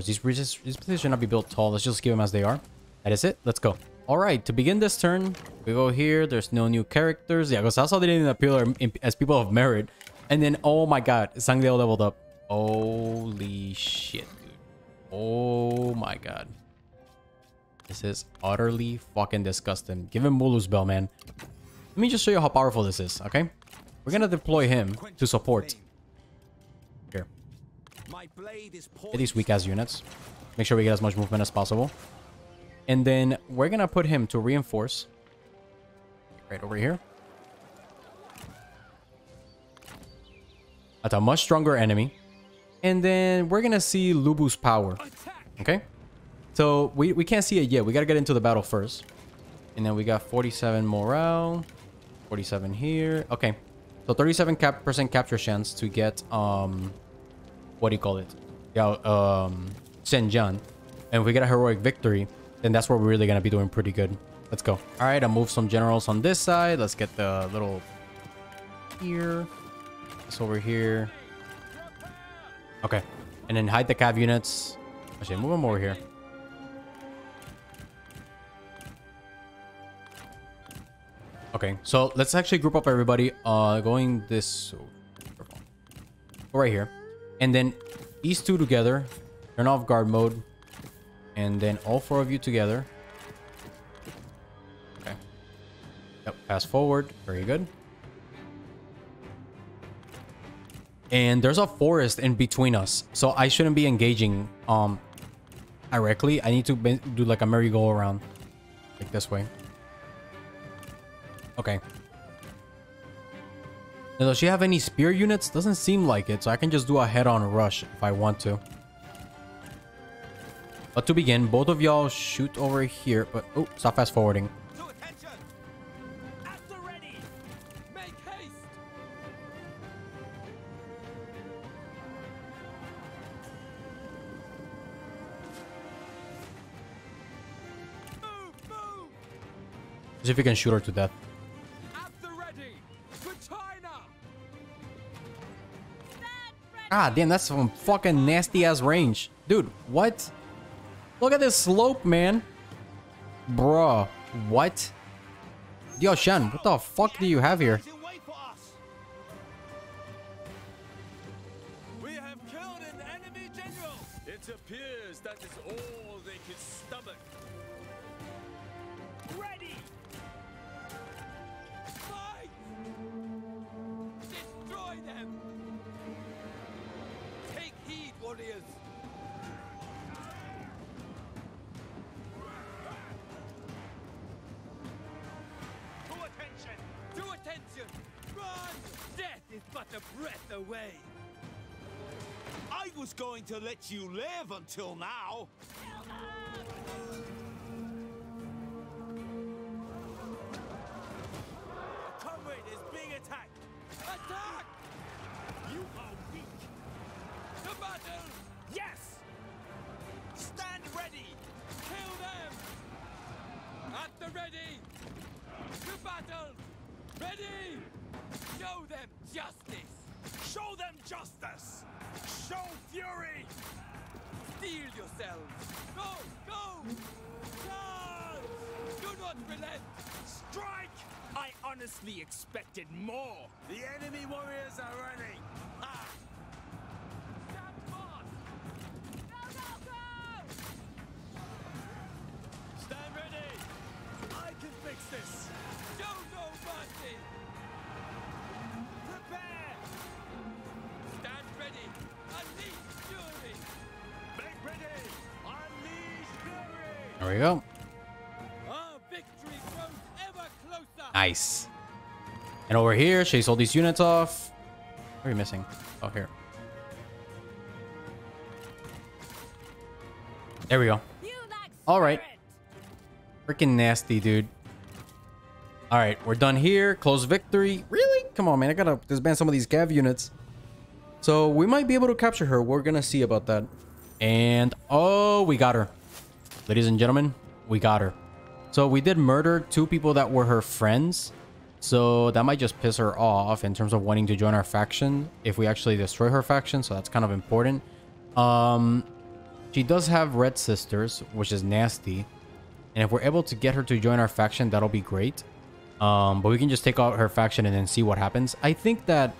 These bridges, these places should not be built tall. Let's just give them as they are. That is it. Let's go. All right, to begin this turn, we go here. There's no new characters. Yeah, because that's how they didn't appear as people of merit. And then, oh my god, Sangdale leveled up. Holy shit, dude. Oh my god. This is utterly fucking disgusting. Give him Mulu's Bell, man. Let me just show you how powerful this is, okay? We're gonna deploy him to support. Get these weak ass units. Make sure we get as much movement as possible. And then we're gonna put him to reinforce. Right over here. That's a much stronger enemy. And then we're gonna see Lu Bu's power. Okay? So we, we can't see it yet. We gotta get into the battle first. And then we got 47 morale. 47 here. Okay. So 37 cap percent capture chance to get um what do you call it? Yeah, um, Shenzhen. And if we get a heroic victory, then that's where we're really gonna be doing pretty good. Let's go. All right, I'll move some generals on this side. Let's get the little here. This over here. Okay, and then hide the cav units. Actually, move them over here. Okay, so let's actually group up everybody. Uh, going this right here. And then these two together, turn off guard mode. And then all four of you together. Okay. Yep, fast forward. Very good. And there's a forest in between us. So I shouldn't be engaging um directly. I need to do like a merry-go-around. Like this way. Okay. Now, does she have any spear units? Doesn't seem like it, so I can just do a head-on rush if I want to. But to begin, both of y'all shoot over here. But, oh, stop fast forwarding. To attention! At the ready! Make haste! Move, move! See if you can shoot her to death. Ah, damn, that's some fucking nasty ass range. Dude, what? Look at this slope, man. Bruh, what? Yo, Shen, what the fuck do you have here? Until now. Nice. And over here, chase all these units off. Where are you missing? Oh, here. There we go. All right. Freaking nasty, dude. All right, we're done here. Close victory. Really? Come on, man. I gotta disband some of these Gav units. So we might be able to capture her. We're gonna see about that. And oh, we got her. Ladies and gentlemen, we got her. So we did murder two people that were her friends. So that might just piss her off in terms of wanting to join our faction if we actually destroy her faction. So that's kind of important. Um, she does have red sisters, which is nasty. And if we're able to get her to join our faction, that'll be great. Um, but we can just take out her faction and then see what happens. I think that,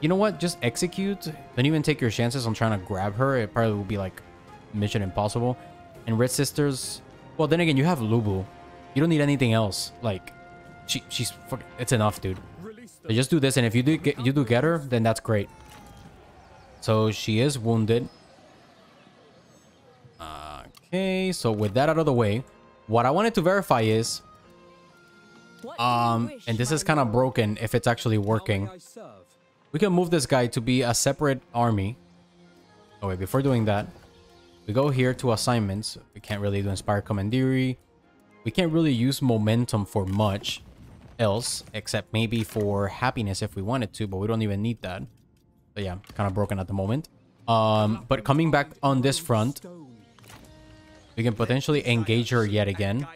you know what? Just execute. Don't even take your chances on trying to grab her. It probably will be like mission impossible. And Red Sisters, well, then again, you have Lu Bu. You don't need anything else. Like, she, she's, it's enough, dude. So just do this, and if you do get you do get her, then that's great. So she is wounded. Okay, so with that out of the way, what I wanted to verify is, What do you um, and this is kind of broken if it's actually working. We can move this guy to be a separate army. Oh wait, before doing that, we go here to assignments. We can't really do Inspire Commandery. We can't really use momentum for much else, except maybe for happiness if we wanted to, but we don't even need that. So yeah, kind of broken at the moment. Um, but coming back on this front, we can potentially engage her yet again.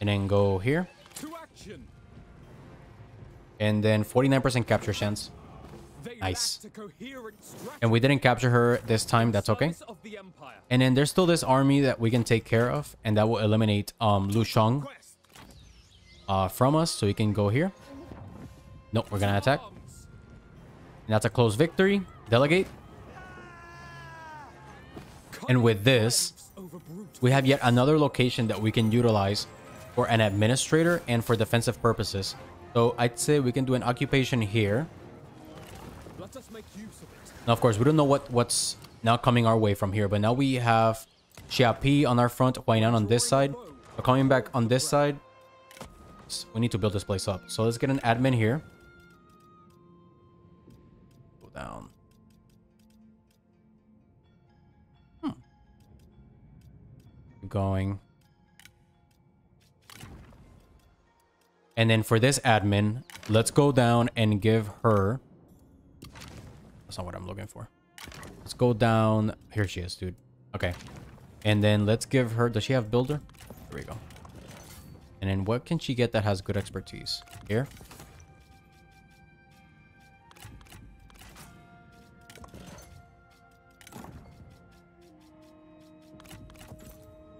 And then go here. And then 49% capture chance. Nice. lacked a coherent strategy. And we didn't capture her this time. That's okay. Size of the empire. And then there's still this army that we can take care of. And that will eliminate um, Lu Shang uh, from us. So we can go here. Nope, we're going to attack. And that's a close victory. Delegate. And with this, we have yet another location that we can utilize for an administrator and for defensive purposes. So I'd say we can do an occupation here. Now, of course, we don't know what what's now coming our way from here, but now we have Xiapi on our front, Huainan on this side. We're coming back on this side. We need to build this place up. So let's get an admin here. Go down. Hmm. Going. And then for this admin, let's go down and give her that's not what I'm looking for. Let's go down. Here she is, dude. Okay. And then let's give her... Does she have builder? There we go. And then what can she get that has good expertise? Here?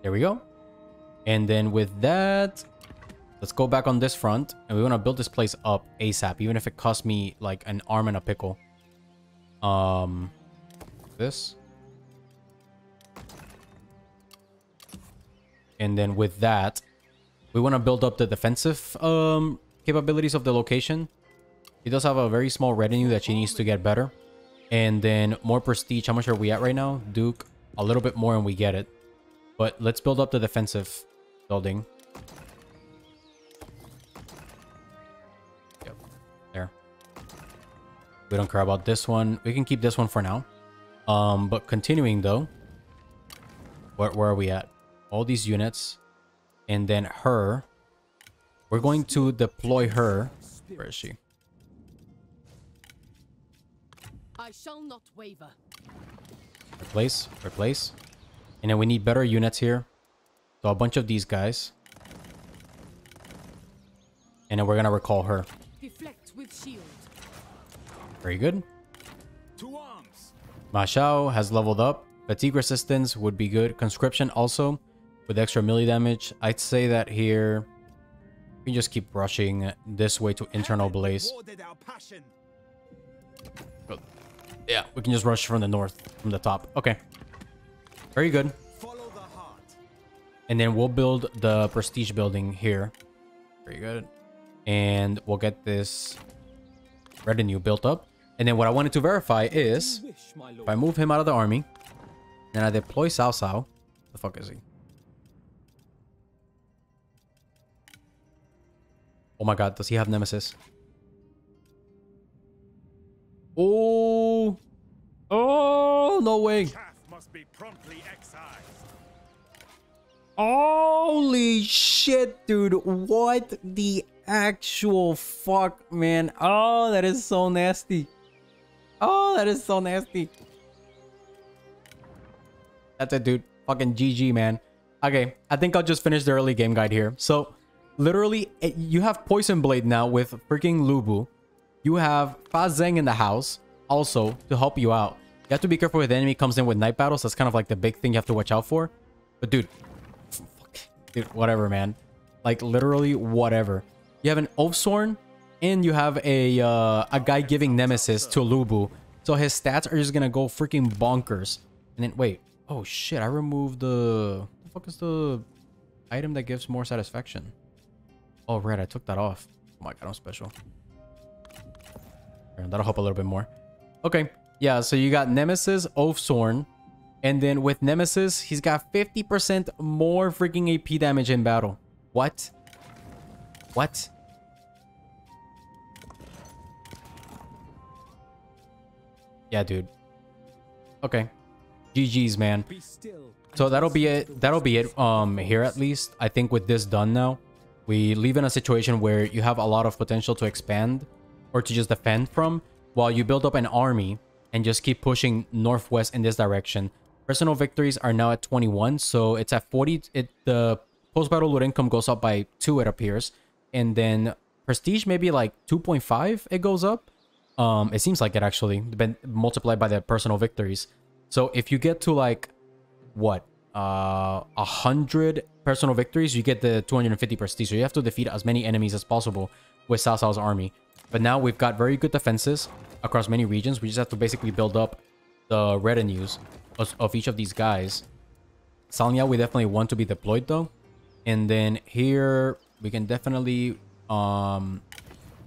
There we go. And then with that, let's go back on this front. And we want to build this place up ASAP, even if it costs me like an arm and a pickle. Um, this. And then with that, we want to build up the defensive um capabilities of the location. He does have a very small retinue that she needs to get better. And then more prestige. How much are we at right now? Duke, a little bit more and we get it. But let's build up the defensive building. We don't care about this one. We can keep this one for now. Um, but continuing though, where, where are we at? All these units, and then her. We're going to deploy her. Where is she? I shall not waver. Replace, replace. And then we need better units here. So a bunch of these guys. And then we're gonna recall her. Deflect with shield. Very good. Ma Xiao has leveled up. Fatigue resistance would be good. Conscription also with extra melee damage. I'd say that here we can just keep rushing this way to internal blaze. Rewarded our passion. Yeah, we can just rush from the north, from the top. Okay. Very good. Follow the heart. And then we'll build the prestige building here. Very good. And we'll get this retinue built up. And then what I wanted to verify is if. I move him out of the army, then I deploy Cao Cao. The fuck is he? Oh my god, does he have Nemesis? Oh! Oh, no way! Holy shit, dude. What the actual fuck, man? Oh, that is so nasty. Oh, that is so nasty. That's it, dude. Fucking GG, man. Okay, I think I'll just finish the early game guide here. So, literally, eh, you have Poison Blade now with freaking Lu Bu. You have Fa Zheng in the house also to help you out. You have to be careful if the enemy comes in with night battles. That's kind of like the big thing you have to watch out for. But dude, fuck, dude, whatever, man. Like literally whatever. You have an Oathsworn and you have a uh, a guy giving Nemesis to Lu Bu. So his stats are just gonna go freaking bonkers. And then wait, oh shit, I removed the the fuck is the item that gives more satisfaction? Oh right, I took that off. Oh my god, I'm special. That'll help a little bit more. Okay. Yeah, so you got Nemesis, Oathsworn. And then with Nemesis, he's got 50% more freaking AP damage in battle. What? What? Yeah, dude. Okay. GG's, man. So that'll be it. That'll be it. Um, here at least. I think with this done now, we leave in a situation where you have a lot of potential to expand or to just defend from, while you build up an army and just keep pushing northwest in this direction. Personal victories are now at 21, so it's at 40. It the post battle loot income goes up by two. It appears, and then prestige maybe like 2.5. It goes up. Um, it seems like it actually been multiplied by the personal victories. So if you get to like what uh a hundred personal victories you get the 250 prestige. So you have to defeat as many enemies as possible with Cao Cao's army. But now we've got very good defenses across many regions. We just have to basically build up the retinues of, of each of these guys. Sanya we definitely want to be deployed though. And then here we can definitely um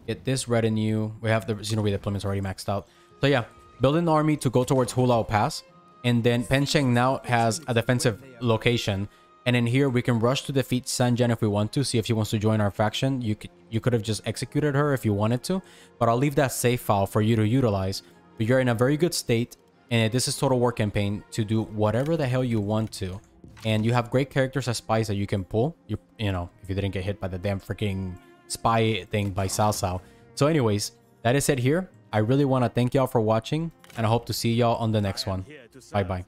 Get this retinue. We have the Xenoblade deployments already maxed out. So yeah, build an army to go towards Hulao Pass. And then Pengcheng now has a defensive location. And in here, we can rush to defeat Sanjian if we want to. See if she wants to join our faction. You could, you could have just executed her if you wanted to. But I'll leave that save file for you to utilize. But you're in a very good state. And this is Total War Campaign to do whatever the hell you want to. And you have great characters as spies that you can pull. You, you know, if you didn't get hit by the damn freaking spy thing by Cao Cao. So anyways, that is it here. I really want to thank y'all for watching. And I hope to see y'all on the next one. Bye-bye.